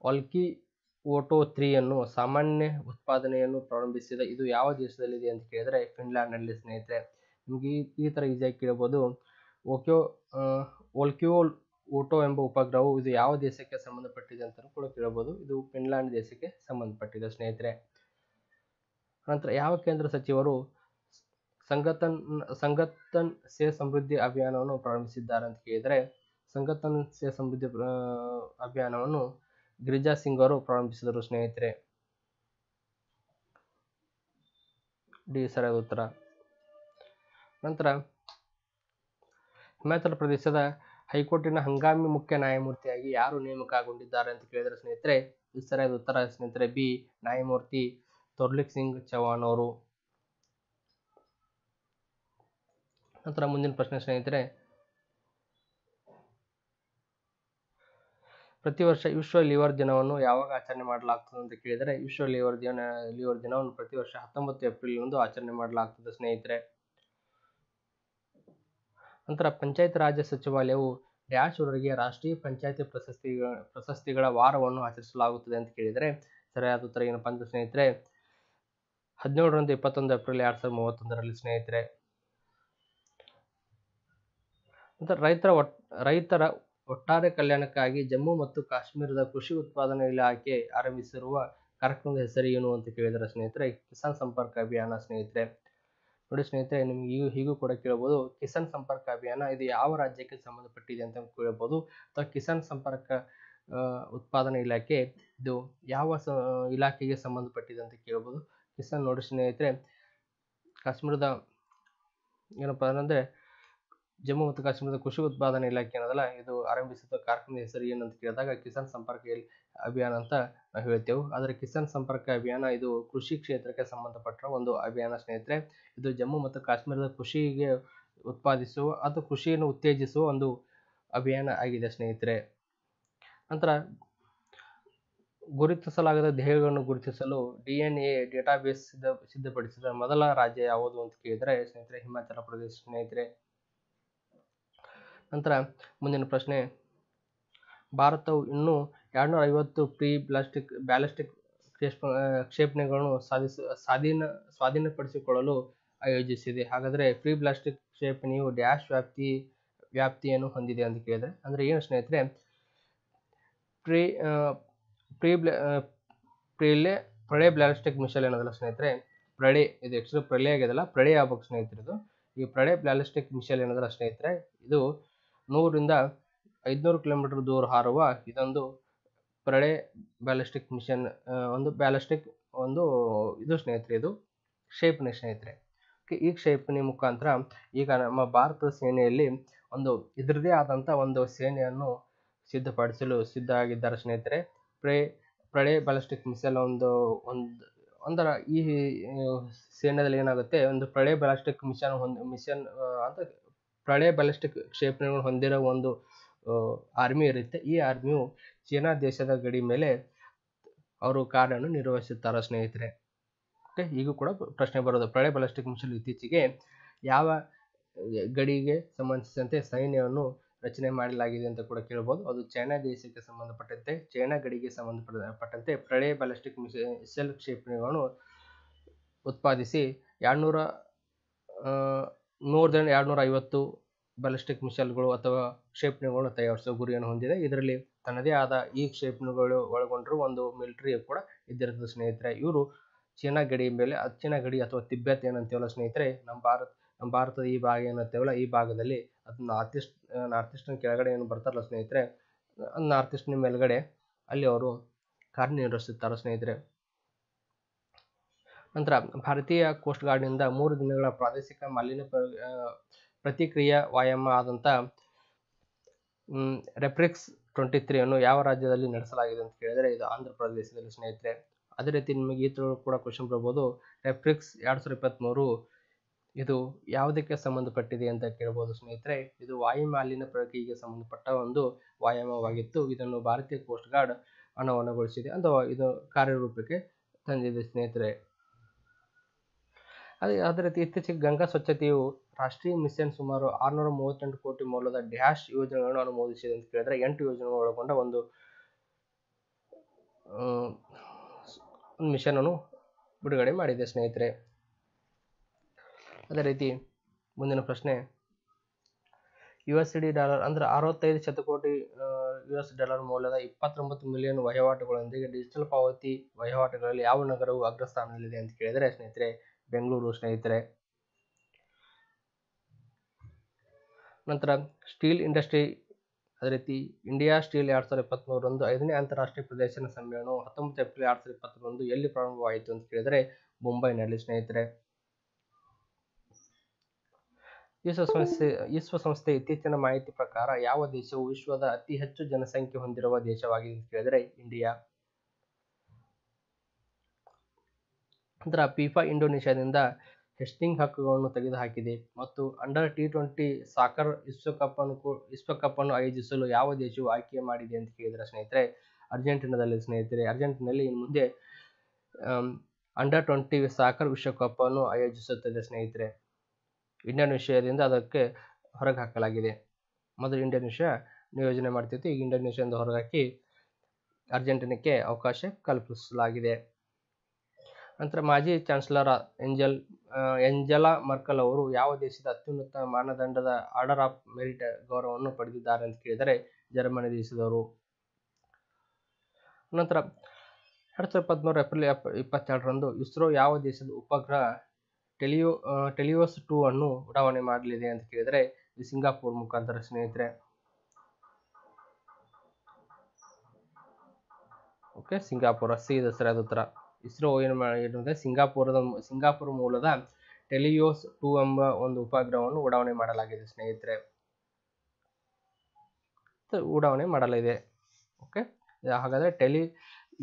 ಒಲ್ಕಿ ಓಟೋ ತ್ರೀಯನ್ನು ಸಾಮಾನ್ಯ ಉತ್ಪಾದನೆಯನ್ನು ಪ್ರಾರಂಭಿಸಿದ ಇದು ಯಾವ ದೇಶದಲ್ಲಿದೆ ಅಂತ ಕೇಳಿದರೆ ಫಿನ್ಲ್ಯಾಂಡ್ನಲ್ಲಿ ಸ್ನೇಹಿತರೆ. ನಿಮಗೆ ಈ ಥರ ಈಸಿಯಾಗಿ ಕೇಳ್ಬೋದು ಓಕ್ಯೋ ಓಲ್ಕ್ಯೋ ಓಟೋ ಎಂಬ ಉಪಗ್ರಹವು ಇದು ಯಾವ ದೇಶಕ್ಕೆ ಸಂಬಂಧಪಟ್ಟಿದೆ ಅಂತ ಕೂಡ ಕೇಳಬಹುದು. ಇದು ಫಿನ್ಲ್ಯಾಂಡ್ ದೇಶಕ್ಕೆ ಸಂಬಂಧಪಟ್ಟಿದೆ ಸ್ನೇಹಿತರೆ. ನಂತರ ಯಾವ ಕೇಂದ್ರ ಸಚಿವರು ಸಂಗತನ್ ಸಂಗತನ್ ಸೇ ಸಮೃದ್ಧಿ ಅಭಿಯಾನವನ್ನು ಪ್ರಾರಂಭಿಸಿದ್ದಾರೆ ಅಂತ ಕೇಳಿದರೆ ಸಂಗತನ್ ಸೇ ಸಮೃದ್ಧಿ ಅಭಿಯಾನವನ್ನು ಗಿರಿಜಾ ಸಿಂಗ್ ಅವರು ಪ್ರಾರಂಭಿಸಿದರು. ಸ್ನೇಹಿತರೆ, ಡಿ ಸರಿಯಾದ ಉತ್ತರ. ನಂತರ, ಹಿಮಾಚಲ ಪ್ರದೇಶದ ಹೈಕೋರ್ಟಿನ ಹಂಗಾಮಿ ಮುಖ್ಯ ನ್ಯಾಯಮೂರ್ತಿಯಾಗಿ ಯಾರು ನೇಮಕಗೊಂಡಿದ್ದಾರೆ ಅಂತ ಕೇಳಿದರೆ ಸ್ನೇಹಿತರೆ, ಇದು ಸರಿಯಾದ ಉತ್ತರ. ಸ್ನೇಹಿತರೆ, ಬಿ ನ್ಯಾಯಮೂರ್ತಿ ತೊರ್ಲಿಕ್ ಸಿಂಗ್ ಚೌಹಾಣ್ ಅವರು. ನಂತರ ಮುಂದಿನ ಪ್ರಶ್ನೆ ಸ್ನೇಹಿತರೆ ಪ್ರತಿ ವರ್ಷ ವಿಶ್ವ ಲಿವರ್ ದಿನವನ್ನು ಯಾವಾಗ ಆಚರಣೆ ಮಾಡಲಾಗ್ತದೆ ಅಂತ ಕೇಳಿದರೆ, ವಿಶ್ವ ಲಿವರ್ ದಿನ, ಲಿವರ್ ದಿನವನ್ನು ಪ್ರತಿ ವರ್ಷ ಹತ್ತೊಂಬತ್ತು ಏಪ್ರಿಲ್ನಂದು ಆಚರಣೆ ಮಾಡಲಾಗ್ತದೆ ಸ್ನೇಹಿತರೆ. ನಂತರ ಪಂಚಾಯತ್ ರಾಜ್ ಸಚಿವಾಲಯವು ಡ್ಯಾಶ್ ಅವರಿಗೆ ರಾಷ್ಟ್ರೀಯ ಪಂಚಾಯತಿ ಪ್ರಶಸ್ತಿಗಳ ಪ್ರಶಸ್ತಿಗಳ ವಾರವನ್ನು ಆಚರಿಸಲಾಗುತ್ತದೆ ಅಂತ ಕೇಳಿದರೆ, ಸರಿಯಾದ ಉತ್ತರ ಏನಪ್ಪ ಅಂದ್ರೆ ಸ್ನೇಹಿತರೆ, ಹದಿನೇಳರಿಂದ ಇಪ್ಪತ್ತೊಂದು ಏಪ್ರಿಲ್ ಎರಡು ಸಾವಿರದ ಮೂವತ್ತೊಂದರಲ್ಲಿ ಸ್ನೇಹಿತರೆ. ನಂತರ ರೈತರ ರೈತರ ಒಟ್ಟಾರೆ ಕಲ್ಯಾಣಕ್ಕಾಗಿ ಜಮ್ಮು ಮತ್ತು ಕಾಶ್ಮೀರದ ಕೃಷಿ ಉತ್ಪಾದನಾ ಇಲಾಖೆ ಆರಂಭಿಸಿರುವ ಕಾರ್ಯಕ್ರಮದ ಹೆಸರು ಏನು ಅಂತ ಕೇಳಿದರೆ ಸ್ನೇಹಿತರೆ, ಕಿಸಾನ್ ಸಂಪರ್ಕ ಅಭಿಯಾನ ಸ್ನೇಹಿತರೆ. ನೋಡಿ ಸ್ನೇಹಿತರೆ, ನಿಮ್ಗೆ ಈಗ ಹೀಗೂ ಕೂಡ ಕೇಳ್ಬೋದು. ಕಿಸಾನ್ ಸಂಪರ್ಕ ಅಭಿಯಾನ ಇದು ಯಾವ ರಾಜ್ಯಕ್ಕೆ ಸಂಬಂಧಪಟ್ಟಿದೆ ಅಂತ ಕೇಳ್ಬೋದು ಅಥವಾ ಕಿಸಾನ್ ಸಂಪರ್ಕ ಉತ್ಪಾದನಾ ಇಲಾಖೆ ಇದು ಯಾವ ಸ, ಇಲಾಖೆಗೆ ಸಂಬಂಧಪಟ್ಟಿದೆ ಅಂತ ಕೇಳ್ಬೋದು. ಕಿಸಾನ್ ನೋಡಿ ಸ್ನೇಹಿತರೆ, ಕಾಶ್ಮೀರದ ಏನಪ್ಪ ಅಂದರೆ ಜಮ್ಮು ಮತ್ತು ಕಾಶ್ಮೀರದ ಕೃಷಿ ಉತ್ಪಾದನೆ ಇಲಾಖೆ ಏನದಲ್ಲ ಇದು ಆರಂಭಿಸಿದ ಕಾರ್ಯಕ್ರಮದ ಹೆಸರು ಏನಂತ ಕೇಳಿದಾಗ ಕಿಸಾನ್ ಸಂಪರ್ಕ ಅಭಿಯಾನ ಅಂತ ನಾವು ಹೇಳ್ತೇವೆ. ಆದರೆ ಕಿಸಾನ್ ಸಂಪರ್ಕ ಅಭಿಯಾನ ಇದು ಕೃಷಿ ಕ್ಷೇತ್ರಕ್ಕೆ ಸಂಬಂಧಪಟ್ಟ ಒಂದು ಅಭಿಯಾನ ಸ್ನೇಹಿತರೆ. ಇದು ಜಮ್ಮು ಮತ್ತು ಕಾಶ್ಮೀರದ ಕೃಷಿಗೆ ಉತ್ಪಾದಿಸುವ ಅಥವಾ ಕೃಷಿಯನ್ನು ಉತ್ತೇಜಿಸುವ ಒಂದು ಅಭಿಯಾನ ಆಗಿದೆ ಸ್ನೇಹಿತರೆ. ನಂತರ ಗುರುತಿಸಲಾಗದ ದೇಹಗಳನ್ನು ಗುರುತಿಸಲು ಡಿ ಎನ್ ಎ ಡೇಟಾಬೇಸ್ ಸಿದ್ಧ ಸಿದ್ಧಪಡಿಸಿದ ಮೊದಲ ರಾಜ್ಯ ಯಾವುದು ಅಂತ ಕೇಳಿದರೆ ಸ್ನೇಹಿತರೆ, ಹಿಮಾಚಲ ಪ್ರದೇಶ ಸ್ನೇಹಿತರೆ. ನಂತರ ಮುಂದಿನ ಪ್ರಶ್ನೆ. ಭಾರತವು ಇನ್ನೂ ಎರಡುನೂರ ಐವತ್ತು ಪ್ರೀ ಬ್ಲಾಸ್ಟಿಕ್ ಬ್ಯಾಲಿಸ್ಟಿಕ್ ಕ್ಷೇಪಣೆಗಳನ್ನು ಸಾಧಿಸ, ಸ್ವಾಧೀನ, ಸ್ವಾಧೀನಪಡಿಸಿಕೊಳ್ಳಲು ಆಯೋಜಿಸಿದೆ. ಹಾಗಾದರೆ ಪ್ರೀ ಬ್ಲಾಸ್ಟಿಕ್ ಕ್ಷೇಪಣೆಯು ಡ್ಯಾಶ್ ವ್ಯಾಪ್ತಿ, ವ್ಯಾಪ್ತಿಯನ್ನು ಹೊಂದಿದೆ ಅಂತ ಕೇಳಿದರೆ. ಅಂದರೆ ಏನು ಸ್ನೇಹಿತರೆ, ಪ್ರೀ ಪ್ರೀ ಬ್ಲಾ ಪ್ರೀಲೆ ಪ್ರಳಯ ಬ್ಲಾಸ್ಟಿಕ್ ಮಿಸೈಲ್ ಏನದಲ್ಲ ಸ್ನೇಹಿತರೆ, ಪ್ರಳೆ ಇದು ಆ್ಯಕ್ಚುಲಿ ಪ್ರಳಯ ಆಗಿದೆಲ್ಲ ಪ್ರಳಯ ಆಗ್ಬೇಕು ಸ್ನೇಹಿತರೆ ಇದು ಈ ಪ್ರಳಯ ಬ್ಲಾಲಿಸ್ಟಿಕ್ ಮಿಸೈಲ್ ಏನದಲ್ಲ ಸ್ನೇಹಿತರೆ, ಇದು ನೂರಿಂದ ಐದುನೂರು ಕಿಲೋಮೀಟರ್ ದೂರ ಹಾರುವ ಇದೊಂದು ಪ್ರಳೆ ಬ್ಯಾಲಿಸ್ಟಿಕ್ ಮಿಷನ್ ಒಂದು ಬ್ಯಾಲಿಸ್ಟಿಕ್, ಒಂದು ಇದು ಸ್ನೇಹಿತರೆ, ಇದು ಕ್ಷೇಪಣೆ ಸ್ನೇಹಿತರೆ. ಈ ಕ್ಷೇಪಣಿ ಮುಖಾಂತರ ಈಗ ನಮ್ಮ ಭಾರತ ಸೇನೆಯಲ್ಲಿ ಒಂದು ಇದರದೇ ಆದಂಥ ಒಂದು ಸೇನೆಯನ್ನು ಸಿದ್ಧಪಡಿಸಲು ಸಿದ್ಧ ಆಗಿದ್ದಾರೆ ಸ್ನೇಹಿತರೆ. ಪ್ರೇ ಪ್ರಳೆ ಬ್ಯಾಲಿಸ್ಟಿಕ್ ಮಿಸೈಲ್ ಒಂದು ಒಂದು, ಒಂದರ ಈ ಸೇನೆಯಲ್ಲಿ ಏನಾಗುತ್ತೆ, ಒಂದು ಪ್ರಳೆ ಬ್ಯಾಲಿಸ್ಟಿಕ್ ಮಿಷನ್ ಒಂದು ಮಿಷನ್ ಅಂತ ಪ್ರಳಯ ಬ್ಯಾಲಿಸ್ಟಿಕ್ ಕ್ಷೇಪಣಿಗಳನ್ನು ಹೊಂದಿರೋ ಒಂದು ಆರ್ಮಿ ಇರುತ್ತೆ. ಈ ಆರ್ಮಿಯು ಚೀನಾ ದೇಶದ ಗಡಿ ಮೇಲೆ ಅವರು ಕಾರ್ಯವನ್ನು ನಿರ್ವಹಿಸುತ್ತಾರೆ ಸ್ನೇಹಿತರೆ. ಓಕೆ ಈಗ ಕೂಡ ಪ್ರಶ್ನೆ ಬರೋದು. ಪ್ರಳಯ ಬ್ಯಾಲಿಸ್ಟಿಕ್ ಮಿಷನ್ ಇತ್ತೀಚೆಗೆ ಯಾವ ಗಡಿಗೆ ಸಂಬಂಧಿಸಿದಂತೆ ಸೈನ್ಯವನ್ನು ರಚನೆ ಮಾಡಲಾಗಿದೆ ಅಂತ ಕೂಡ ಕೇಳ್ಬೋದು. ಅದು ಚೈನಾ ದೇಶಕ್ಕೆ ಸಂಬಂಧಪಟ್ಟಂತೆ, ಚೈನಾ ಗಡಿಗೆ ಸಂಬಂಧಪಟ್ಟಂತೆ ಪ್ರಳಯ ಬ್ಯಾಲಿಸ್ಟಿಕ್ ಮಿಸೈಲ್ ಕ್ಷೇಪಣಿಗಳನ್ನು ಉತ್ಪಾದಿಸಿ, ಎರಡ್ನೂರ ನೂರ ಎರಡ್ನೂರ ಐವತ್ತು ಬ್ಯಾಲಿಸ್ಟಿಕ್ ಮಿಸೈಲ್ಗಳು ಅಥವಾ ಕ್ಷೇಪಣಿಗಳನ್ನು ತಯಾರಿಸುವ ಗುರಿಯನ್ನು ಹೊಂದಿದೆ. ಇದರಲ್ಲಿ ತನ್ನದೇ ಆದ ಈ ಕ್ಷೇಪಣಿಗಳು ಒಳಗೊಂಡಿರುವ ಒಂದು ಮಿಲಿಟರಿ ಕೂಡ ಇದ್ದಿರ್ತದೆ ಸ್ನೇಹಿತರೆ. ಇವರು ಚೀನಾ ಗಡಿ ಮೇಲೆ ಚೀನಾ ಗಡಿ ಅಥವಾ ತಿಬ್ಬೆತ್ ಏನಂತೀವಲ್ಲ ಸ್ನೇಹಿತರೆ ನಮ್ಮ ಭಾರತ ನಮ್ಮ ಭಾರತದ ಈ ಭಾಗ ಏನಂತೇವಲ್ಲ ಈ ಭಾಗದಲ್ಲಿ ಅದು ನಾರ್ತ್ ಈಸ್ಟ್ ನಾರ್ತ್ ಈಸ್ಟ್ನ ಕೆಳಗಡೆ ಏನು ಬರ್ತಾರಲ್ಲ ಸ್ನೇಹಿತರೆ ನಾರ್ತ್ ಈಸ್ಟ್ನ ಮೇಲ್ಗಡೆ ಅಲ್ಲಿ ಅವರು ಕಾರ್ಯನಿರ್ವಹಿಸುತ್ತಾರೆ ಸ್ನೇಹಿತರೆ. ನಂತರ ಭಾರತೀಯ ಕೋಸ್ಟ್ ಗಾರ್ಡ್ನಿಂದ ಮೂರು ದಿನಗಳ ಪ್ರಾದೇಶಿಕ ಮಾಲಿನ್ಯ ಪ್ರತಿಕ್ರಿಯೆ ವಾಯಾಮ ಆದಂಥ ರೆಪ್ರಿಕ್ಸ್ ಟ್ವೆಂಟಿ ತ್ರೀ ಅನ್ನು ಯಾವ ರಾಜ್ಯದಲ್ಲಿ ನಡೆಸಲಾಗಿದೆ ಅಂತ ಕೇಳಿದರೆ ಇದು ಆಂಧ್ರ ಪ್ರದೇಶದಲ್ಲಿ ಸ್ನೇಹಿತರೆ. ಅದೇ ರೀತಿ ನಿಮಗೆ ಈ ತರ ಕೂಡ ಕ್ವಶನ್ ಬರ್ಬೋದು. ರೆಪ್ರಿಕ್ಸ್ ಎರಡು ಸಾವಿರದ ಇಪ್ಪತ್ತ್ಮೂರು ಇದು ಯಾವುದಕ್ಕೆ ಸಂಬಂಧಪಟ್ಟಿದೆ ಅಂತ ಕೇಳ್ಬೋದು ಸ್ನೇಹಿತರೆ. ಇದು ವಾಯು ಮಾಲಿನ್ಯ ಪ್ರಕ್ರಿಯೆಗೆ ಸಂಬಂಧಪಟ್ಟ ಒಂದು ವ್ಯಾಯಾಮವಾಗಿತ್ತು ಇದನ್ನು ಭಾರತೀಯ ಕೋಸ್ಟ್ ಗಾರ್ಡ್ ಅನಾವರಣಗೊಳಿಸಿದೆ. ಅಥವಾ ಇದು ಕಾರ್ಯರೂಪಕ್ಕೆ ತಂದಿದೆ ಸ್ನೇಹಿತರೆ. ಅದೇ ಅದೇ ರೀತಿ ಇತ್ತೀಚೆಗೆ ಗಂಗಾ ಸ್ವಚ್ಛತೆಯು ರಾಷ್ಟ್ರೀಯ ಮಿಷನ್ ಸುಮಾರು ಆರುನೂರ ಮೂವತ್ತೆಂಟು ಕೋಟಿ ಮೌಲ್ಯದ ಡ್ಯಾಶ್ ಯೋಜನೆಗಳನ್ನು ಅನುಮೋದಿಸಿದೆ ಅಂತ ಕೇಳಿದ್ರೆ ಎಂಟು ಯೋಜನೆಗಳು ಒಳಗೊಂಡ ಒಂದು ಮಿಷನ್ ಅನ್ನು ಬಿಡುಗಡೆ ಮಾಡಿದೆ ಸ್ನೇಹಿತರೆ. ಅದೇ ರೀತಿ ಮುಂದಿನ ಪ್ರಶ್ನೆ ಯು ಎಸ್ ಡಿ ಡಾಲರ್ ಅಂದ್ರೆ ಅರವತ್ತೈದು ಶತಕೋಟಿ ಯು ಎಸ್ ಡಾಲರ್ ಮೌಲ್ಯದ ಇಪ್ಪತ್ತೊಂಬತ್ತು ಮಿಲಿಯನ್ ವಹಿವಾಟುಗಳೊಂದಿಗೆ ಡಿಜಿಟಲ್ ಪಾವತಿ ವಹಿವಾಟುಗಳಲ್ಲಿ ಯಾವ ನಗರವು ಅಗ್ರಸ್ಥಾನದಲ್ಲಿದೆ ಅಂತ ಕೇಳಿದರೆ ಸ್ನೇಹಿತರೆ ಬೆಂಗಳೂರು ಸ್ನೇಹಿತರೆ. ನಂತರ ಸ್ಟೀಲ್ ಇಂಡಸ್ಟ್ರಿ, ಅದೇ ರೀತಿ ಇಂಡಿಯಾ ಸ್ಟೀಲ್ ಎರಡ್ ಸಾವಿರದ ಇಪ್ಪತ್ತ್ಮೂರರಂದು ಐದನೇ ಅಂತಾರಾಷ್ಟ್ರೀಯ ಪ್ರದರ್ಶನ ಸಮ್ಮೇಳನವು ಹತ್ತೊಂಬತ್ತು ಏಪ್ರಿಲ್ ಎರಡ್ ಸಾವಿರದ ಇಪ್ಪತ್ತರಂದು ಎಲ್ಲಿ ಪ್ರಾರಂಭವಾಯಿತು ಅಂತ ಕೇಳಿದರೆ ಮುಂಬೈನಲ್ಲಿ ಸ್ನೇಹಿತರೆ. ವಿಶ್ವಸಂಸ್ಥೆ ವಿಶ್ವಸಂಸ್ಥೆ ಇತ್ತೀಚಿನ ಮಾಹಿತಿ ಪ್ರಕಾರ ಯಾವ ದೇಶವು ವಿಶ್ವದ ಅತಿ ಹೆಚ್ಚು ಜನಸಂಖ್ಯೆ ಹೊಂದಿರುವ ದೇಶವಾಗಿದೆ ಅಂತ ಕೇಳಿದರೆ ಇಂಡಿಯಾ. ನಂತರ ಫಿಫಾ ಇಂಡೋನೇಷ್ಯಾದಿಂದ ಟೆಸ್ಟಿಂಗ್ ಹಕ್ಕುಗಳನ್ನು ತೆಗೆದುಹಾಕಿದೆ. ಮತ್ತು ಅಂಡರ್ ಟಿ ಟ್ವೆಂಟಿ ಸಾಕರ್ ವಿಶ್ವಕಪ್ ಅನ್ನು ವಿಶ್ವಕಪ್ ಅನ್ನು ಆಯೋಜಿಸಲು ಯಾವ ದೇಶವು ಆಯ್ಕೆ ಮಾಡಿದೆ ಅಂತ ಕೇಳಿದರೆ ಸ್ನೇಹಿತರೆ, ಅರ್ಜೆಂಟೀನಾದಲ್ಲಿ ಸ್ನೇಹಿತರೆ ಅರ್ಜೆಂಟೀನಲ್ಲಿ ಇನ್ನು ಮುಂದೆ ಅಂಡರ್ ಟ್ವೆಂಟಿ ಸಾಕರ್ ವಿಶ್ವಕಪ್ ಅನ್ನು ಆಯೋಜಿಸುತ್ತದೆ ಸ್ನೇಹಿತರೆ. ಇಂಡೋನೇಷ್ಯಾದಿಂದ ಅದಕ್ಕೆ ಹೊರಗೆ ಹಾಕಲಾಗಿದೆ. ಮೊದಲು ಇಂಡೋನೇಷ್ಯಾ ನಿಯೋಜನೆ ಮಾಡ್ತಿತ್ತು, ಈಗ ಇಂಡೋನೇಷ್ಯಾದಿಂದ ಹೊರಗಾಕಿ ಅರ್ಜೆಂಟೀನಕ್ಕೆ ಅವಕಾಶ ಕಲ್ಪಿಸಲಾಗಿದೆ. ನಂತರ ಮಾಜಿ ಚಾನ್ಸಲರ್ ಎಂಜಲ್ ಎಂಜಲಾ ಮರ್ಕಲ್ ಅವರು ಯಾವ ದೇಶದ ಅತ್ಯುನ್ನತ ಮಾನದಂಡದ ಆರ್ಡರ್ ಆಫ್ ಮೆರಿಟ್ ಗೌರವವನ್ನು ಪಡೆದಿದ್ದಾರೆ ಅಂತ ಕೇಳಿದರೆ ಜರ್ಮನಿ ದೇಶದವರು. ನಂತರ ಎರಡು ಸಾವಿರದ ಇಪ್ಪತ್ತ್ಮೂರು ಏಪ್ರಿಲ್ ಇಪ್ಪತ್ತೆರಡರಂದು ಇಸ್ರೋ ಯಾವ ದೇಶದ ಉಪಗ್ರಹ ಟೆಲಿಯೋ ಟೆಲಿಯೋಸ್ ಟೂ ಅನ್ನು ಉಡಾವಣೆ ಮಾಡಲಿದೆ ಅಂತ ಕೇಳಿದರೆ ಸಿಂಗಾಪುರ್ ಮುಖಾಂತರ, ಸ್ನೇಹಿತರೆ. ಓಕೆ, ಸಿಂಗಾಪುರ, ಸಿ ದಸರಾದ ಉತ್ತರ. ಇಸ್ರೋ ಏನು ಮಾಡಿದೆ ಸಿಂಗಾಪುರದ ಸಿಂಗಾಪುರ ಮೂಲದ ಟೆಲಿಯೋಸ್ ಟೂ ಎಂಬ ಒಂದು ಉಪಗ್ರಹವನ್ನು ಉಡಾವಣೆ ಮಾಡಲಾಗಿದೆ, ಸ್ನೇಹಿತರೆ. ಉಡಾವಣೆ ಮಾಡಲಿದೆ ಓಕೆ? ಹಾಗಾದರೆ ಟೆಲಿ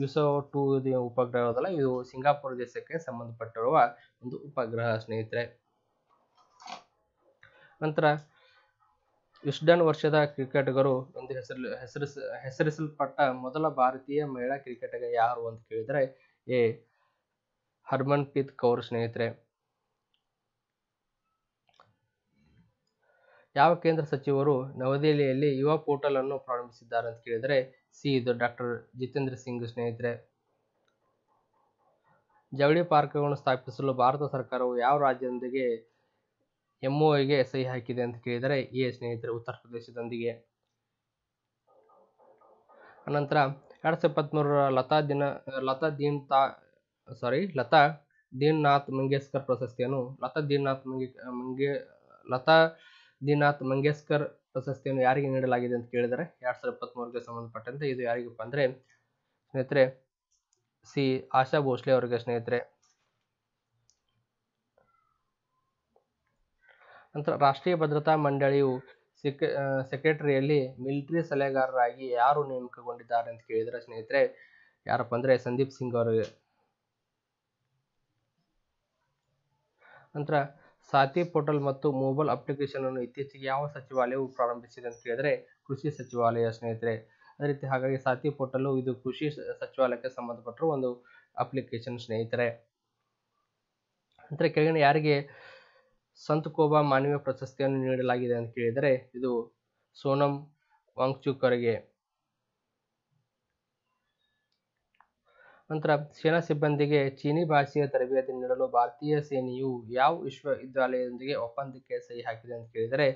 ಯುಸೋ ಟೂ ಉಪಗ್ರಹ ಅದಲ್ಲ ಇದು ಸಿಂಗಾಪುರ ದೇಶಕ್ಕೆ ಸಂಬಂಧಪಟ್ಟಿರುವ ಒಂದು ಉಪಗ್ರಹ, ಸ್ನೇಹಿತರೆ. ನಂತರ ವಿಸ್ಡನ್ ವರ್ಷದ ಕ್ರಿಕೆಟ್ಗರು ಒಂದು ಹೆಸರು ಹೆಸರಿಸ, ಹೆಸರಿಸಲ್ಪಟ್ಟ ಮೊದಲ ಭಾರತೀಯ ಮಹಿಳಾ ಕ್ರಿಕೆಟಿಗ ಯಾರು ಅಂತ ಕೇಳಿದರೆ ಎ. ಹರ್ಮನ್ ಪ್ರೀತ್ ಕೌರ್ ಸ್ನೇಹಿತರೆ. ಯಾವ ಕೇಂದ್ರ ಸಚಿವರು ನವದೆಹಲಿಯಲ್ಲಿ ಯುವ ಪೋರ್ಟಲ್ ಅನ್ನು ಪ್ರಾರಂಭಿಸಿದ್ದಾರೆ ಅಂತ ಕೇಳಿದರೆ ಸಿ ಇದು ಡಾಕ್ಟರ್ ಜಿತೇಂದ್ರ ಸಿಂಗ್ ಸ್ನೇಹಿತರೆ. ಜವಳಿ ಪಾರ್ಕ್ಗಳನ್ನು ಸ್ಥಾಪಿಸಲು ಭಾರತ ಸರ್ಕಾರವು ಯಾವ ರಾಜ್ಯದೊಂದಿಗೆ ಎಂಒಗೆ ಸಹಿ ಹಾಕಿದೆ ಅಂತ ಕೇಳಿದರೆ ಎ ಸ್ನೇಹಿತರೆ ಉತ್ತರ ಪ್ರದೇಶದೊಂದಿಗೆ. ಅನಂತರ ಎರಡ್ ಸಾವಿರದ ಇಪ್ಪತ್ತ್ಮೂರರ ಲತಾ ದಿನ, ಲತಾ ದೀನ್ ತಾ ಸಾರಿ ಲತಾ ದೀನ್ನಾಥ್ ಮಂಗೇಶ್ಕರ್ ಪ್ರಶಸ್ತಿಯನ್ನು, ಲತಾ ದೀನ್ನಾಥ್ ಮಂಗೇ ಮಂಗೇ, ಲತಾ ದೀನ್ನಾಥ್ ಮಂಗೇಶ್ಕರ್ ಪ್ರಶಸ್ತಿಯನ್ನು ಯಾರಿಗೆ ನೀಡಲಾಗಿದೆ ಅಂತ ಕೇಳಿದರೆ ಎರಡ್ ಸಾವಿರದ ಇಪ್ಪತ್ತ್ಮೂರಕ್ಕೆ ಸಂಬಂಧಪಟ್ಟಂತೆ ಇದು ಯಾರಿಗಪ್ಪ ಅಂದರೆ ಸ್ನೇಹಿತರೆ, ಸಿ. ಆಶಾ ಭೋಸ್ಲೆ ಅವರಿಗೆ ಸ್ನೇಹಿತರೆ. ನಂತರ ರಾಷ್ಟ್ರೀಯ ಭದ್ರತಾ ಮಂಡಳಿಯು ಸೆಕ್ರೆ ಸೆಕ್ರೆಟರಿಯಲ್ಲಿ ಮಿಲಿಟರಿ ಸಲಹೆಗಾರರಾಗಿ ಯಾರು ನೇಮಕಗೊಂಡಿದ್ದಾರೆ ಅಂತ ಕೇಳಿದ್ರೆ ಸ್ನೇಹಿತರೆ, ಯಾರಪ್ಪ ಅಂದ್ರೆ ಸಂದೀಪ್ ಸಿಂಗ್ ಅವರಿಗೆ ನಂತರ ಸಾತಿ ಪೋರ್ಟಲ್ ಮತ್ತು ಮೊಬೈಲ್ ಅಪ್ಲಿಕೇಶನ್ ಅನ್ನು ಇತ್ತೀಚೆಗೆ ಯಾವ ಸಚಿವಾಲಯವು ಪ್ರಾರಂಭಿಸಿದೆ ಅಂತ ಕೇಳಿದ್ರೆ ಕೃಷಿ ಸಚಿವಾಲಯ ಸ್ನೇಹಿತರೆ. ಅದೇ ರೀತಿ ಹಾಗಾಗಿ ಸಾತಿ ಪೋರ್ಟಲ್ ಇದು ಕೃಷಿ ಸಚಿವಾಲಯಕ್ಕೆ ಸಂಬಂಧಪಟ್ಟ ಒಂದು ಅಪ್ಲಿಕೇಶನ್ ಸ್ನೇಹಿತರೆ. ನಂತರ ಕೆಳಗಿನ ಯಾರಿಗೆ ಸಂತ್ ಕೋಬಾ ಮಾನವೀಯ ಪ್ರಶಸ್ತಿಯನ್ನು ನೀಡಲಾಗಿದೆ ಅಂತ ಕೇಳಿದರೆ ಇದು ಸೋನಂ ವಾಂಗ್ಚುಕ್ ಅವರಿಗೆ ನಂತರ ಸೇನಾ ಸಿಬ್ಬಂದಿಗೆ ಚೀನಿ ಭಾಷೆಯ ತರಬೇತಿ ನೀಡಲು ಭಾರತೀಯ ಸೇನೆಯು ಯಾವ ವಿಶ್ವವಿದ್ಯಾಲಯದೊಂದಿಗೆ ಒಪ್ಪಂದಕ್ಕೆ ಸಹಿ ಹಾಕಿದೆ ಅಂತ ಕೇಳಿದರೆ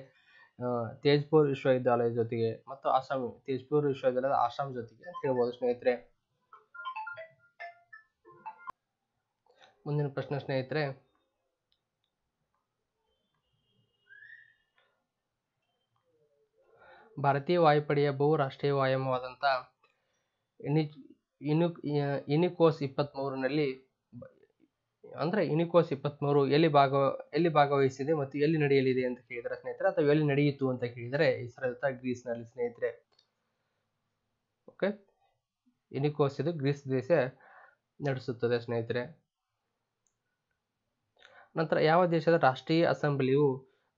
ತೇಜ್ಪುರ್ ವಿಶ್ವವಿದ್ಯಾಲಯದ ಜೊತೆಗೆ ಮತ್ತು ಆಸಾಮ್ ತೇಜ್ಪುರ್ ವಿಶ್ವವಿದ್ಯಾಲಯದ ಆಸಾಮ್ ಜೊತೆಗೆ ಅಂತ ಹೇಳ್ಬೋದು ಸ್ನೇಹಿತರೆ. ಮುಂದಿನ ಪ್ರಶ್ನೆ ಸ್ನೇಹಿತರೆ ಭಾರತೀಯ ವಾಯುಪಡೆಯ ಬಹುರಾಷ್ಟ್ರೀಯ ವ್ಯಾಯಾಮವಾದಂಥ ಇನಿ, ಇನು ಇನಿಕೋಸ್ ಇಪ್ಪತ್ತ್ಮೂರನಲ್ಲಿ ಅಂದರೆ ಇನಿಕೋಸ್ ಇಪ್ಪತ್ತ್ಮೂರು ಎಲ್ಲಿ ಭಾಗ, ಎಲ್ಲಿ ಭಾಗವಹಿಸಿದೆ ಮತ್ತು ಎಲ್ಲಿ ನಡೆಯಲಿದೆ ಅಂತ ಕೇಳಿದರೆ ಸ್ನೇಹಿತರೆ, ಅಥವಾ ಎಲ್ಲಿ ನಡೆಯಿತು ಅಂತ ಕೇಳಿದರೆ ಗ್ರೀಸ್ ಗ್ರೀಸ್ನಲ್ಲಿ ಸ್ನೇಹಿತರೆ. ಓಕೆ? ಇನಿಕೋಸ್ ಇದು ಗ್ರೀಸ್ ದೇಶ ನಡೆಸುತ್ತದೆ ಸ್ನೇಹಿತರೆ. ನಂತರ ಯಾವ ದೇಶದ ರಾಷ್ಟ್ರೀಯ ಅಸೆಂಬ್ಲಿಯು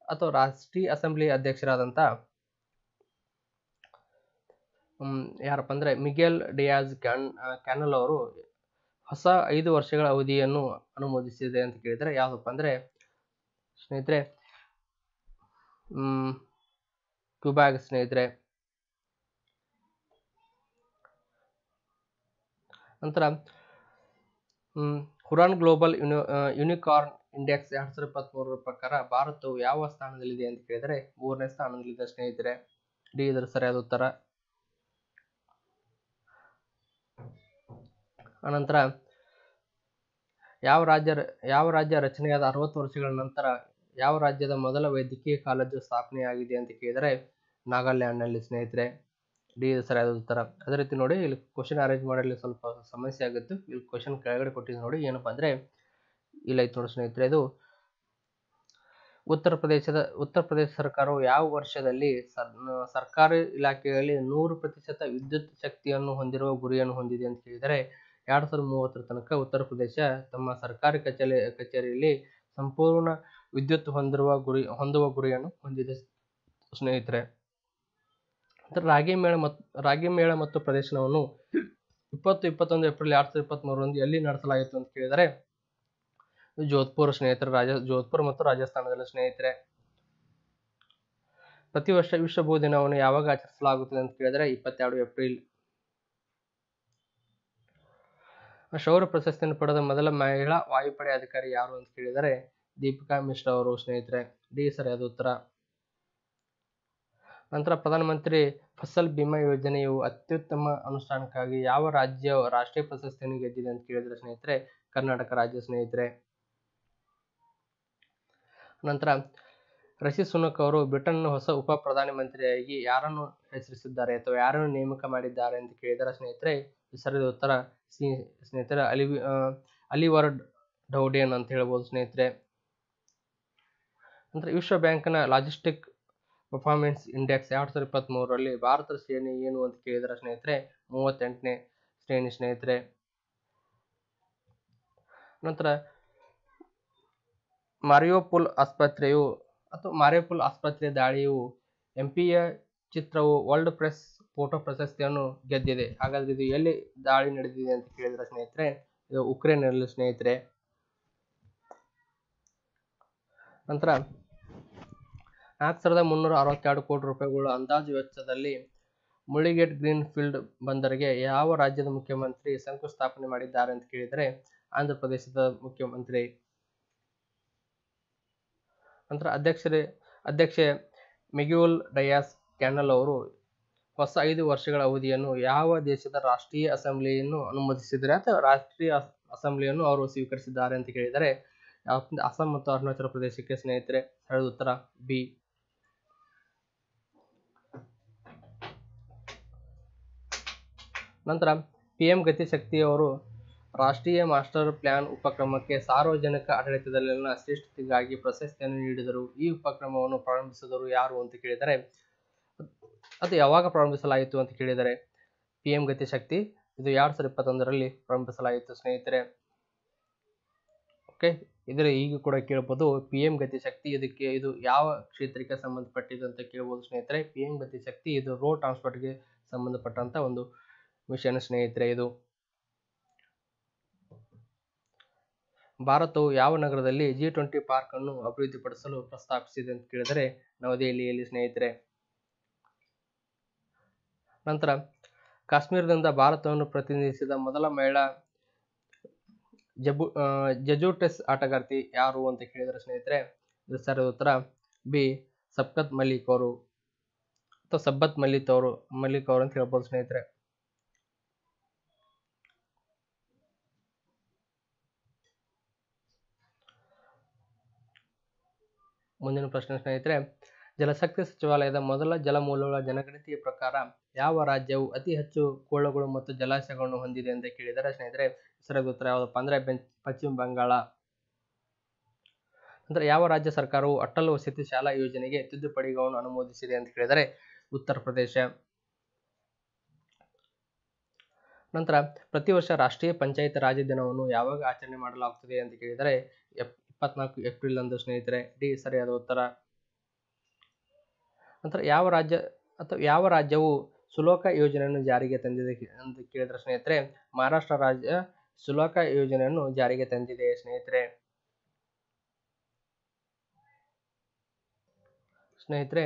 ಅಥವಾ ರಾಷ್ಟ್ರೀಯ ಅಸೆಂಬ್ಲಿ ಅಧ್ಯಕ್ಷರಾದಂಥ ಯಾರಪ್ಪ ಅಂದರೆ ಮಿಗೆಲ್ ಡಿಯಾಜ್ ಕ್ಯಾನ್ ಕ್ಯಾನಲ್ ಅವರು ಹೊಸ ಐದು ವರ್ಷಗಳ ಅವಧಿಯನ್ನು ಅನುಮೋದಿಸಿದೆ ಅಂತ ಕೇಳಿದರೆ ಯಾವುದಪ್ಪ ಅಂದರೆ, ಸ್ನೇಹಿತರೆ ಕ್ಯೂಬ್ಯಾಗ್ ಸ್ನೇಹಿತರೆ. ನಂತರ Hurun global uni unicorn index ಎರಡು ಸಾವಿರದ ಇಪ್ಪತ್ತ್ಮೂರರ ಪ್ರಕಾರ ಭಾರತವು ಯಾವ ಸ್ಥಾನದಲ್ಲಿದೆ ಅಂತ ಕೇಳಿದರೆ ಮೂರನೇ ಸ್ಥಾನದಲ್ಲಿದೆ ಸ್ನೇಹಿತರೆ. ಡಿ, ಇದರ ಸರಿಯಾದ ಉತ್ತರ ಅನಂತರ ಯಾವ ರಾಜ್ಯ ಯಾವ ರಾಜ್ಯ ರಚನೆಯಾದ ಅರವತ್ತು ವರ್ಷಗಳ ನಂತರ ಯಾವ ರಾಜ್ಯದ ಮೊದಲ ವೈದ್ಯಕೀಯ ಕಾಲೇಜು ಸ್ಥಾಪನೆಯಾಗಿದೆ ಅಂತ ಕೇಳಿದರೆ ನಾಗಾಲ್ಯಾಂಡ್ನಲ್ಲಿ, ಸ್ನೇಹಿತರೆ. ಡಿ, ಸರಿಯಾದ ಉತ್ತರ. ಅದೇ ರೀತಿ ನೋಡಿ, ಇಲ್ಲಿ ಕ್ವಶನ್ ಅರೇಂಜ್ ಮಾಡಲು ಸ್ವಲ್ಪ ಸಮಸ್ಯೆ ಆಗುತ್ತೆ. ಇಲ್ಲಿ ಕ್ವಶನ್ ಕೆಳಗಡೆ ಕೊಟ್ಟಿದ್ದು ನೋಡಿ, ಏನಪ್ಪ ಅಂದರೆ, ಇಲ್ಲ ಐತೆ ನೋಡಿ ಸ್ನೇಹಿತರೆ, ಇದು ಉತ್ತರ ಪ್ರದೇಶದ, ಉತ್ತರ ಪ್ರದೇಶ ಸರ್ಕಾರವು ಯಾವ ವರ್ಷದಲ್ಲಿ ಸರ್ ಸರ್ಕಾರಿ ಇಲಾಖೆಯಲ್ಲಿ ನೂರು ಪ್ರತಿಶತ ವಿದ್ಯುತ್ ಶಕ್ತಿಯನ್ನು ಹೊಂದಿರುವ ಗುರಿಯನ್ನು ಹೊಂದಿದೆ ಅಂತ ಕೇಳಿದರೆ ಎರಡು ಸಾವಿರದ ಮೂವತ್ತರ ತನಕ ಉತ್ತರ ಪ್ರದೇಶ ತಮ್ಮ ಸರ್ಕಾರಿ ಕಚೇರಿ, ಕಚೇರಿಯಲ್ಲಿ ಸಂಪೂರ್ಣ ವಿದ್ಯುತ್ ಹೊಂದಿರುವ ಗುರಿ, ಹೊಂದುವ ಗುರಿಯನ್ನು ಹೊಂದಿದೆ ಸ್ನೇಹಿತರೆ. ರಾಗಿ ಮೇಳ ಮತ್ತು ರಾಗಿ ಮೇಳ ಮತ್ತು ಪ್ರದರ್ಶನವನ್ನು ಇಪ್ಪತ್ತು, ಇಪ್ಪತ್ತೊಂದು ಏಪ್ರಿಲ್ ಎರಡು ಸಾವಿರದ ಇಪ್ಪತ್ತ್ಮೂರರಂದು ಎಲ್ಲಿ ನಡೆಸಲಾಯಿತು ಅಂತ ಕೇಳಿದರೆ, ಜೋಧ್ಪುರ್ ಸ್ನೇಹಿತರೆ, ರಾಜ, ಜೋಧ್ಪುರ ಮತ್ತು ರಾಜಸ್ಥಾನದಲ್ಲಿ ಸ್ನೇಹಿತರೆ. ಪ್ರತಿ ವರ್ಷ ವಿಶ್ವ ಭೂ ದಿನವನ್ನು ಯಾವಾಗ ಆಚರಿಸಲಾಗುತ್ತದೆ ಅಂತ ಕೇಳಿದರೆ, ಇಪ್ಪತ್ತೆರಡು ಏಪ್ರಿಲ್ ಶೌರ್ಯ ಪ್ರಶಸ್ತಿಯನ್ನು ಪಡೆದ ಮೊದಲ ಮಹಿಳಾ ವಾಯುಪಡೆ ಅಧಿಕಾರಿ ಯಾರು ಅಂತ ಕೇಳಿದರೆ ದೀಪಿಕಾ ಮಿಶ್ರಾ ಅವರು. ಸ್ನೇಹಿತರೆ, ಡಿ ಸರಿಯಾದ ಉತ್ತರ. ನಂತರ ಪ್ರಧಾನಮಂತ್ರಿ ಫಸಲ್ ಬಿಮಾ ಯೋಜನೆಯು ಅತ್ಯುತ್ತಮ ಅನುಷ್ಠಾನಕ್ಕಾಗಿ ಯಾವ ರಾಜ್ಯ ರಾಷ್ಟ್ರೀಯ ಪ್ರಶಸ್ತಿಯನ್ನು ಗೆದ್ದಿದೆ ಅಂತ ಕೇಳಿದರೆ ಸ್ನೇಹಿತರೆ, ಕರ್ನಾಟಕ ರಾಜ್ಯ ಸ್ನೇಹಿತರೆ. ನಂತರ ರಶಿ ಸುನಕ್ ಅವರು ಬ್ರಿಟನ್ ಹೊಸ ಉಪ ಪ್ರಧಾನಮಂತ್ರಿಯಾಗಿ ಯಾರನ್ನು ಹೆಸರಿಸಿದ್ದಾರೆ ಅಥವಾ ಯಾರನ್ನು ನೇಮಕ ಮಾಡಿದ್ದಾರೆ ಅಂತ ಕೇಳಿದರೆ ಸ್ನೇಹಿತರೆ ಸರಿಯಾದ ಉತ್ತರ ಸಿ ಸ್ನೇಹಿತರೆ ಅಲಿ ಅಲಿವರ್ಡ್ ಡೌಡೇನ್ ಅಂತ ಹೇಳ್ಬೋದು ಸ್ನೇಹಿತರೆ. ನಂತರ ವಿಶ್ವ ಬ್ಯಾಂಕ್ನ ಲಾಜಿಸ್ಟಿಕ್ ಪರ್ಫಾರ್ಮೆನ್ಸ್ ಇಂಡೆಕ್ಸ್ ಎರಡು ಸಾವಿರದ ಇಪ್ಪತ್ತ್ಮೂರರಲ್ಲಿ ಭಾರತದ ಶ್ರೇಣಿ ಏನು ಅಂತ ಕೇಳಿದರೆ ಸ್ನೇಹಿತರೆ? ಮೂವತ್ತೆಂಟನೇ ಶ್ರೇಣಿ ಸ್ನೇಹಿತರೆ. ನಂತರ ಮಾರಿಯೋಪುಲ್ ಆಸ್ಪತ್ರೆಯು, ಅಥವಾ ಮಾರಿಯೋಪುಲ್ ಆಸ್ಪತ್ರೆ ದಾಳಿಯು ಎಂಪಿಯ ಚಿತ್ರವು ವರ್ಲ್ಡ್ ಪ್ರೆಸ್ ಫೋಟೋ ಪ್ರಶಸ್ತಿಯನ್ನು ಗೆದ್ದಿದೆ. ಹಾಗಾದ್ರೆ ಇದು ಎಲ್ಲಿ ದಾಳಿ ನಡೆದಿದೆ ಅಂತ ಕೇಳಿದ್ರೆ ಸ್ನೇಹಿತರೆ, ಇದು ಉಕ್ರೇನಲ್ಲಿ ಸ್ನೇಹಿತರೆ. ನಂತರ ನಾಲ್ಕು ಸಾವಿರದ ಮುನ್ನೂರ ಅರವತ್ತೆರಡು ಕೋಟಿ ರೂಪಾಯಿಗಳ ಅಂದಾಜು ವೆಚ್ಚದಲ್ಲಿ ಮುಳ್ಳಿಗೇಟ್ ಗ್ರೀನ್ ಫೀಲ್ಡ್ ಬಂದರಿಗೆ ಯಾವ ರಾಜ್ಯದ ಮುಖ್ಯಮಂತ್ರಿ ಶಂಕುಸ್ಥಾಪನೆ ಮಾಡಿದ್ದಾರೆ ಅಂತ ಕೇಳಿದರೆ, ಆಂಧ್ರ ಪ್ರದೇಶದ ಮುಖ್ಯಮಂತ್ರಿ. ನಂತರ ಅಧ್ಯಕ್ಷರೇ, ಅಧ್ಯಕ್ಷೆ ಮೆಗ್ಯೂಲ್ ಡಯಾಸ್ ಕ್ಯಾನಲ್ ಅವರು ಹೊಸ ಐದು ವರ್ಷಗಳ ಅವಧಿಯನ್ನು ಯಾವ ದೇಶದ ರಾಷ್ಟ್ರೀಯ ಅಸೆಂಬ್ಲಿಯನ್ನು ಅನುಮತಿಸಿದರೆ ಅಥವಾ ರಾಷ್ಟ್ರೀಯ ಅಸೆಂಬ್ಲಿಯನ್ನು ಅವರು ಸ್ವೀಕರಿಸಿದ್ದಾರೆ ಅಂತ ಕೇಳಿದರೆ ಅಸ್ಸಾಂ ಮತ್ತು ಅರುಣಾಚಲ ಪ್ರದೇಶಕ್ಕೆ ಸ್ನೇಹಿತರೆ ಸರಿಯಾದ ಉತ್ತರ ಬಿ. ನಂತರ ಪಿ ಎಂ ಗತಿಶಕ್ತಿಯವರು ರಾಷ್ಟ್ರೀಯ ಮಾಸ್ಟರ್ ಪ್ಲಾನ್ ಉಪಕ್ರಮಕ್ಕೆ ಸಾರ್ವಜನಿಕ ಆಡಳಿತದಲ್ಲಿನ ಶ್ರೇಷ್ಠತೆಗಾಗಿ ಪ್ರಶಸ್ತಿಯನ್ನು ನೀಡಿದರು. ಈ ಉಪಕ್ರಮವನ್ನು ಪ್ರಾರಂಭಿಸಿದವರು ಯಾರು ಅಂತ ಕೇಳಿದರೆ ಅದು ಯಾವಾಗ ಪ್ರಾರಂಭಿಸಲಾಯಿತು ಅಂತ ಕೇಳಿದರೆ ಪಿ ಎಂ ಗತಿಶಕ್ತಿ ಇದು ಎರಡು ಸಾವಿರದ ಇಪ್ಪತ್ತೊಂದರಲ್ಲಿ ಪ್ರಾರಂಭಿಸಲಾಯಿತು ಸ್ನೇಹಿತರೆ. ಓಕೆ ಇದರ ಈಗ ಕೂಡ ಕೇಳ್ಬೋದು ಪಿ ಎಂ ಗತಿಶಕ್ತಿ ಇದಕ್ಕೆ ಇದು ಯಾವ ಕ್ಷೇತ್ರಕ್ಕೆ ಸಂಬಂಧಪಟ್ಟಿದೆ ಅಂತ ಕೇಳ್ಬೋದು ಸ್ನೇಹಿತರೆ. ಪಿ ಎಂ ಗತಿಶಕ್ತಿ ಇದು ರೋಡ್ ಟ್ರಾನ್ಸ್ಪೋರ್ಟ್ಗೆ ಸಂಬಂಧಪಟ್ಟಂತ ಒಂದು ಮಿಷನ್ ಸ್ನೇಹಿತರೆ ಇದು. ಭಾರತವು ಯಾವ ನಗರದಲ್ಲಿ ಜಿ ಟ್ವೆಂಟಿ ಪಾರ್ಕ್ ಅನ್ನು ಅಭಿವೃದ್ಧಿಪಡಿಸಲು ಪ್ರಸ್ತಾಪಿಸಿದೆ ಅಂತ ಕೇಳಿದರೆ ನವದೆಹಲಿಯಲ್ಲಿ ಸ್ನೇಹಿತರೆ. ನಂತರ ಕಾಶ್ಮೀರದಿಂದ ಭಾರತವನ್ನು ಪ್ರತಿನಿಧಿಸಿದ ಮೊದಲ ಮಹಿಳಾ ಜಬು ಜಜೂಟೆಸ್ ಆಟಗಾರ್ತಿ ಯಾರು ಅಂತ ಕೇಳಿದರೆ ಸ್ನೇಹಿತರೆ, ಇದು ಸರ್ ಉತ್ತರ ಬಿ, ಸಬ್ಕತ್ ಮಲಿಕ್ ಅವರು. ಅಥವಾ ಸಬ್ಬತ್ ಮಲಿಕ್ ಅವರು ಮಲಿಕ್ ಅವರು ಅಂತ ಹೇಳ್ಬೋದು ಸ್ನೇಹಿತರೆ. ಮುಂದಿನ ಪ್ರಶ್ನೆ ಸ್ನೇಹಿತರೆ ಜಲಶಕ್ತಿ ಸಚಿವಾಲಯದ ಮೊದಲ ಜಲಮೂಲಗಳ ಜನಗಣತಿಯ ಪ್ರಕಾರ ಯಾವ ರಾಜ್ಯವು ಅತಿ ಹೆಚ್ಚು ಕೊಳ್ಳಗಳು ಮತ್ತು ಜಲಾಶಯಗಳನ್ನು ಹೊಂದಿದೆ ಅಂತ ಕೇಳಿದರೆ ಸ್ನೇಹಿತರೆ ಸರಿಯಾದ ಉತ್ತರ ಯಾವುದಪ್ಪ ಅಂದ್ರೆ ಪಶ್ಚಿಮ ಬಂಗಾಳ. ನಂತರ ಯಾವ ರಾಜ್ಯ ಸರ್ಕಾರವು ಅಟಲ್ ವಸತಿ ಶಾಲಾ ಯೋಜನೆಗೆ ತಿದ್ದುಪಡಿಗಳನ್ನು ಅನುಮೋದಿಸಿದೆ ಅಂತ ಕೇಳಿದರೆ ಉತ್ತರ ಪ್ರದೇಶ. ನಂತರ ಪ್ರತಿ ವರ್ಷ ರಾಷ್ಟ್ರೀಯ ಪಂಚಾಯತ್ ರಾಜ ದಿನವನ್ನು ಯಾವಾಗ ಆಚರಣೆ ಮಾಡಲಾಗುತ್ತದೆ ಅಂತ ಕೇಳಿದರೆ, ಎಪ್- ಇಪ್ಪತ್ನಾಲ್ಕು ಏಪ್ರಿಲ್ ಅಂದು ಸ್ನೇಹಿತರೆ, ಡಿ, ಸರಿಯಾದ ಉತ್ತರ. ನಂತರ ಯಾವ ರಾಜ್ಯ ಅಥವಾ ಯಾವ ರಾಜ್ಯವು ಸುಲೋಕ ಯೋಜನೆಯನ್ನು ಜಾರಿಗೆ ತಂದಿದೆ ಅಂತ ಕೇಳಿದ್ರೆ ಸ್ನೇಹಿತರೆ, ಮಹಾರಾಷ್ಟ್ರ ರಾಜ್ಯ ಸುಲೋಕ ಯೋಜನೆಯನ್ನು ಜಾರಿಗೆ ತಂದಿದೆ ಸ್ನೇಹಿತರೆ. ಸ್ನೇಹಿತರೆ,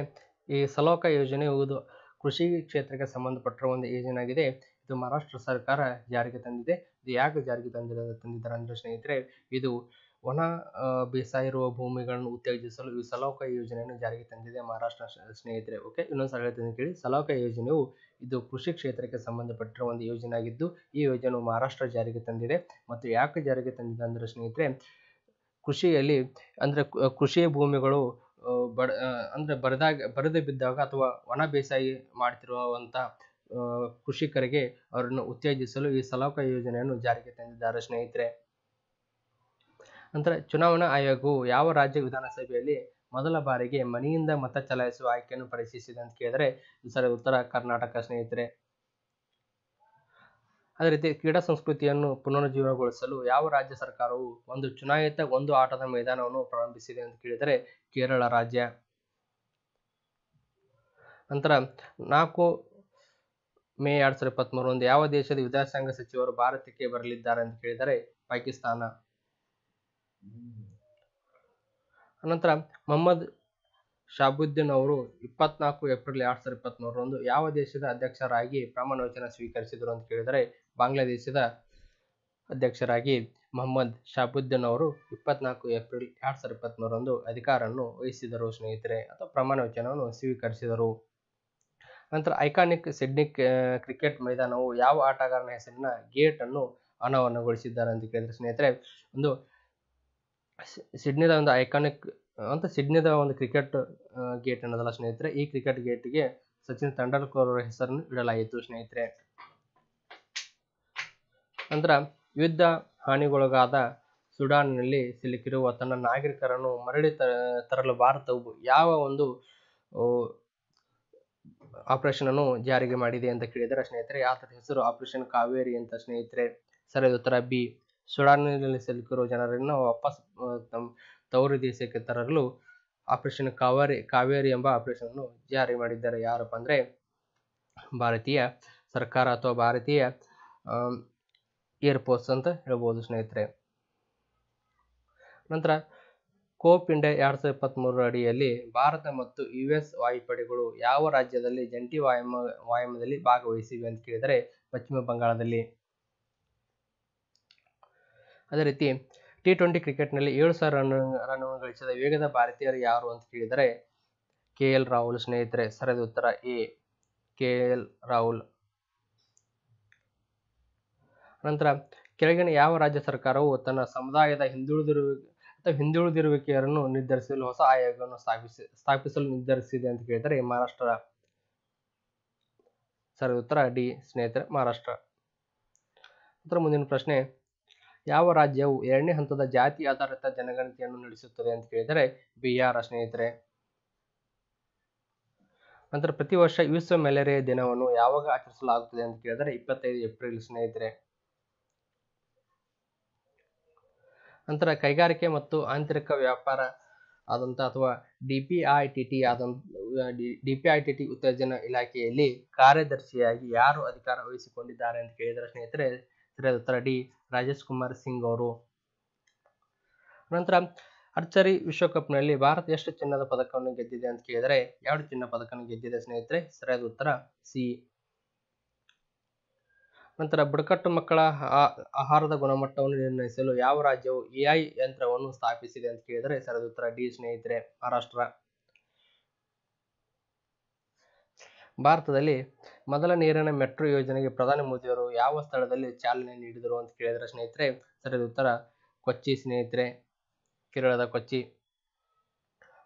ಈ ಸಲೋಕ ಯೋಜನೆ ಇದು ಕೃಷಿ ಕ್ಷೇತ್ರಕ್ಕೆ ಸಂಬಂಧಪಟ್ಟ ಒಂದು ಯೋಜನೆ ಆಗಿದೆ. ಇದು ಮಹಾರಾಷ್ಟ್ರ ಸರ್ಕಾರ ಜಾರಿಗೆ ತಂದಿದೆ. ಇದು ಯಾಕೆ ಜಾರಿಗೆ ತಂದಿರ ತಂದಿದ್ದಾರೆ ಅಂದ್ರೆ ಸ್ನೇಹಿತರೆ, ಇದು ಒಣ ಬೇಸಾಯ ಇರುವ ಭೂಮಿಗಳನ್ನು ಉತ್ತೇಜಿಸಲು ಈ ಸಲೋಕ ಯೋಜನೆಯನ್ನು ಜಾರಿಗೆ ತಂದಿದೆ ಮಹಾರಾಷ್ಟ್ರ ಸ್ನೇಹಿತರೆ. ಓಕೆ ಇನ್ನೊಂದು ಸಲ ಹೇಳ್ತೀನಿ ಕೇಳಿ. ಸಲೋಕ ಯೋಜನೆಯು ಇದು ಕೃಷಿ ಕ್ಷೇತ್ರಕ್ಕೆ ಸಂಬಂಧಪಟ್ಟಿರುವ ಒಂದು ಯೋಜನೆ ಆಗಿದ್ದು, ಈ ಯೋಜನೆಯು ಮಹಾರಾಷ್ಟ್ರ ಜಾರಿಗೆ ತಂದಿದೆ. ಮತ್ತು ಯಾಕೆ ಜಾರಿಗೆ ತಂದಿದೆ ಅಂದರೆ ಸ್ನೇಹಿತರೆ, ಕೃಷಿಯಲ್ಲಿ ಅಂದರೆ ಕೃಷಿಯ ಭೂಮಿಗಳು ಬಡ ಅಂದರೆ ಬರದಾಗ, ಬರದೇ ಬಿದ್ದಾಗ ಅಥವಾ ಒಣ ಬೇಸಾಯ ಮಾಡ್ತಿರುವಂಥ ಕೃಷಿಕರಿಗೆ ಅವರನ್ನು ಉತ್ತೇಜಿಸಲು ಈ ಸಲೋಕ ಯೋಜನೆಯನ್ನು ಜಾರಿಗೆ ತಂದಿದ್ದಾರೆ ಸ್ನೇಹಿತರೆ. ನಂತರ ಚುನಾವಣಾ ಆಯೋಗವು ಯಾವ ರಾಜ್ಯ ವಿಧಾನಸಭೆಯಲ್ಲಿ ಮೊದಲ ಬಾರಿಗೆ ಮನೆಯಿಂದ ಮತ ಚಲಾಯಿಸುವ ಆಯ್ಕೆಯನ್ನು ಪರಿಶೀಲಿಸಿದೆ ಅಂತ ಕೇಳಿದರೆ ಸರಿ ಉತ್ತರ ಕರ್ನಾಟಕ ಸ್ನೇಹಿತರೆ. ಅದೇ ರೀತಿ ಕ್ರೀಡಾ ಸಂಸ್ಕೃತಿಯನ್ನು ಪುನರುಜ್ಜೀವನಗೊಳಿಸಲು ಯಾವ ರಾಜ್ಯ ಸರ್ಕಾರವು ಒಂದು ಚುನಾಯಿತ ಒಂದು ಆಟದ ಮೈದಾನವನ್ನು ಪ್ರಾರಂಭಿಸಿದೆ ಅಂತ ಕೇಳಿದರೆ ಕೇರಳ ರಾಜ್ಯ. ನಂತರ ನಾಲ್ಕು ಮೇ ಎರಡ್ ಸಾವಿರದ ಇಪ್ಪತ್ತ್ಮೂರರಂದು ಯಾವ ದೇಶದ ವಿದೇಶಾಂಗ ಸಚಿವರು ಭಾರತಕ್ಕೆ ಬರಲಿದ್ದಾರೆ ಅಂತ ಕೇಳಿದರೆ ಪಾಕಿಸ್ತಾನ. ಅನಂತರ ಮೊಹಮ್ಮದ್ ಶಾಬುದ್ದೀನ್ ಅವರು ಇಪ್ಪತ್ನಾಲ್ಕು ಏಪ್ರಿಲ್ ಎರಡ್ ಸಾವಿರದ ಇಪ್ಪತ್ತ್ಮೂರರಂದು ಯಾವ ದೇಶದ ಅಧ್ಯಕ್ಷರಾಗಿ ಪ್ರಮಾಣ ವಚನ ಸ್ವೀಕರಿಸಿದರು ಅಂತ ಕೇಳಿದರೆ ಬಾಂಗ್ಲಾದೇಶದ ಅಧ್ಯಕ್ಷರಾಗಿ ಮೊಹಮ್ಮದ್ ಶಾಬುದ್ದೀನ್ ಅವರು ಇಪ್ಪತ್ನಾಲ್ಕು ಏಪ್ರಿಲ್ ಎರಡ್ ಸಾವಿರದ ಇಪ್ಪತ್ತ್ಮೂರರಂದು ಅಧಿಕಾರವನ್ನು ವಹಿಸಿದರು. ಸ್ನೇಹಿತರೆ, ಅಥವಾ ಪ್ರಮಾಣ ವಚನವನ್ನು ಸ್ವೀಕರಿಸಿದರು. ನಂತರ ಐಕಾನಿಕ್ ಸಿಡ್ನಿ ಕ್ರಿಕೆಟ್ ಮೈದಾನವು ಯಾವ ಆಟಗಾರನ ಹೆಸರಿನ ಗೇಟ್ ಅನ್ನು ಅನಾವರಣಗೊಳಿಸಿದ್ದಾರೆ ಅಂತ ಕೇಳಿದ್ರೆ ಸ್ನೇಹಿತರೆ, ಒಂದು ಸಿಡ್ನಿದ ಒಂದು ಐಕಾನಿಕ್ ಅಂತ ಸಿಡ್ನಿದ ಒಂದು ಕ್ರಿಕೆಟ್ ಗೇಟ್ ಅನ್ನೋದಲ್ಲ ಸ್ನೇಹಿತರೆ, ಈ ಕ್ರಿಕೆಟ್ ಗೇಟ್ಗೆ ಸಚಿನ್ ತೆಂಡೂಲ್ಕರ್ ಅವರ ಹೆಸರನ್ನು ಇಡಲಾಯಿತು ಸ್ನೇಹಿತರೆ. ನಂತರ ಯುದ್ಧ ಹಾನಿಗೊಳಗಾದ ಸುಡಾನ್ನಲ್ಲಿ ಸಿಲುಕಿರುವ ತನ್ನ ನಾಗರಿಕರನ್ನು ಮರಳಿ ತರಲು ಭಾರತವು ಯಾವ ಒಂದು ಆಪರೇಷನ್ ಅನ್ನು ಜಾರಿಗೆ ಮಾಡಿದೆ ಅಂತ ಕೇಳಿದರೆ ಸ್ನೇಹಿತರೆ, ಆತನ ಹೆಸರು ಆಪರೇಷನ್ ಕಾವೇರಿ ಅಂತ ಸ್ನೇಹಿತರೆ. ಸರಿಯಾದ ಉತ್ತರ ಬಿ. ಸುಡಾನ್ನಲ್ಲಿ ಸಿಲುಕಿರುವ ಜನರನ್ನು ವಾಪಸ್ ತಮ್ಮ ತವರು ದೇಶಕ್ಕೆ ತರಲು ಆಪರೇಷನ್ ಕಾವೇರಿ ಕಾವೇರಿ ಎಂಬ ಆಪರೇಷನ್ ಅನ್ನು ಜಾರಿ ಮಾಡಿದ್ದಾರೆ. ಯಾರಪ್ಪ ಅಂದ್ರೆ ಭಾರತೀಯ ಸರ್ಕಾರ ಅಥವಾ ಭಾರತೀಯ ಏರ್ಫೋರ್ಸ್ ಅಂತ ಹೇಳ್ಬೋದು ಸ್ನೇಹಿತರೆ. ನಂತರ ಕೋಪ್ ಇಂಡಿಯಾ ಎರಡ್ ಸಾವಿರದ ಇಪ್ಪತ್ತ್ಮೂರರ ಅಡಿಯಲ್ಲಿ ಭಾರತ ಮತ್ತು ಯು ಎಸ್ ವಾಯುಪಡೆಗಳು ಯಾವ ರಾಜ್ಯದಲ್ಲಿ ಜಂಟಿ ವಾಯುಮ, ವಾಯುಮದಲ್ಲಿ ಭಾಗವಹಿಸಿವೆ ಅಂತ ಕೇಳಿದರೆ ಪಶ್ಚಿಮ ಬಂಗಾಳದಲ್ಲಿ. ಅದೇ ರೀತಿ ಟಿ ಟ್ವೆಂಟಿ ಕ್ರಿಕೆಟ್ನಲ್ಲಿ ಏಳು ಸಾವಿರ ರನ್ ರನ್ ಗಳಿಸಿದ ವೇಗದ ಭಾರತೀಯರು ಯಾರು ಅಂತ ಕೇಳಿದರೆ ಕೆ ಎಲ್ ರಾಹುಲ್ ಸ್ನೇಹಿತರೆ, ಸರಿಯಾದ ಉತ್ತರ ಎ ಕೆ ಎಲ್ ರಾಹುಲ್. ನಂತರ ಕೆಳಗಿನ ಯಾವ ರಾಜ್ಯ ಸರ್ಕಾರವು ತನ್ನ ಸಮುದಾಯದ ಹಿಂದುಳಿದಿರುವ ಅಥವಾ ಹಿಂದುಳಿದಿರುವಿಕೆಯರನ್ನು ನಿರ್ಧರಿಸಲು ಹೊಸ ಆಯೋಗವನ್ನು ಸ್ಥಾಪಿಸಿ, ಸ್ಥಾಪಿಸಲು ನಿರ್ಧರಿಸಿದೆ ಅಂತ ಕೇಳಿದರೆ ಮಹಾರಾಷ್ಟ್ರ. ಸರಿ ಉತ್ತರ ಡಿ ಸ್ನೇಹಿತರೆ, ಮಹಾರಾಷ್ಟ್ರ. ನಂತರ ಮುಂದಿನ ಪ್ರಶ್ನೆ ಯಾವ ರಾಜ್ಯವು ಎರಡನೇ ಹಂತದ ಜಾತಿ ಆಧಾರಿತ ಜನಗಣತಿಯನ್ನು ನಡೆಸುತ್ತದೆ ಅಂತ ಕೇಳಿದರೆ ಬಿಹಾರ ಸ್ನೇಹಿತರೆ. ನಂತರ ಪ್ರತಿ ವರ್ಷ ವಿಶ್ವ ಮಲೇರಿಯಾ ದಿನವನ್ನು ಯಾವಾಗ ಆಚರಿಸಲಾಗುತ್ತದೆ ಅಂತ ಕೇಳಿದರೆ ಇಪ್ಪತ್ತೈದು ಏಪ್ರಿಲ್ ಸ್ನೇಹಿತರೆ. ನಂತರ ಕೈಗಾರಿಕೆ ಮತ್ತು ಆಂತರಿಕ ವ್ಯಾಪಾರ ಆದಂಥ ಅಥವಾ D P I T T ಆದಂಥ D P I T T ಉತ್ತೇಜನ ಇಲಾಖೆಯಲ್ಲಿ ಕಾರ್ಯದರ್ಶಿಯಾಗಿ ಯಾರು ಅಧಿಕಾರ ವಹಿಸಿಕೊಂಡಿದ್ದಾರೆ ಅಂತ ಕೇಳಿದರೆ ಸ್ನೇಹಿತರೆ, ಸರಿಯಾದ ಉತ್ತರ ಡಿ ರಾಜೇಶ್ ಕುಮಾರ್ ಸಿಂಗ್ ಅವರು. ನಂತರ ಅರ್ಚರಿ ವಿಶ್ವಕಪ್ನಲ್ಲಿ ಭಾರತ ಎಷ್ಟು ಚಿನ್ನದ ಪದಕವನ್ನು ಗೆದ್ದಿದೆ ಅಂತ ಕೇಳಿದರೆ ಎರಡು ಚಿನ್ನ ಪದಕವನ್ನು ಗೆದ್ದಿದೆ ಸ್ನೇಹಿತರೆ, ಸರಿಯಾದ ಉತ್ತರ ಸಿ. ನಂತರ ಬುಡಕಟ್ಟು ಮಕ್ಕಳ ಆಹಾರದ ಗುಣಮಟ್ಟವನ್ನು ನಿರ್ಣಯಿಸಲು ಯಾವ ರಾಜ್ಯವು ಎಐ ಯಂತ್ರವನ್ನು ಸ್ಥಾಪಿಸಿದೆ ಅಂತ ಕೇಳಿದರೆ ಸರಿಯಾದ ಉತ್ತರ ಡಿ ಸ್ನೇಹಿತರೆ, ಮಹಾರಾಷ್ಟ್ರ. ಭಾರತದಲ್ಲಿ ಮೊದಲ ನೀರಿನ ಮೆಟ್ರೋ ಯೋಜನೆಗೆ ಪ್ರಧಾನಿ ಮೋದಿಯವರು ಯಾವ ಸ್ಥಳದಲ್ಲಿ ಚಾಲನೆ ನೀಡಿದರು ಅಂತ ಕೇಳಿದರೆ, ಸ್ನೇಹಿತರೆ ಸರಿಯಾದ ಉತ್ತರ ಕೊಚ್ಚಿ, ಸ್ನೇಹಿತರೆ, ಕೇರಳದ ಕೊಚ್ಚಿ.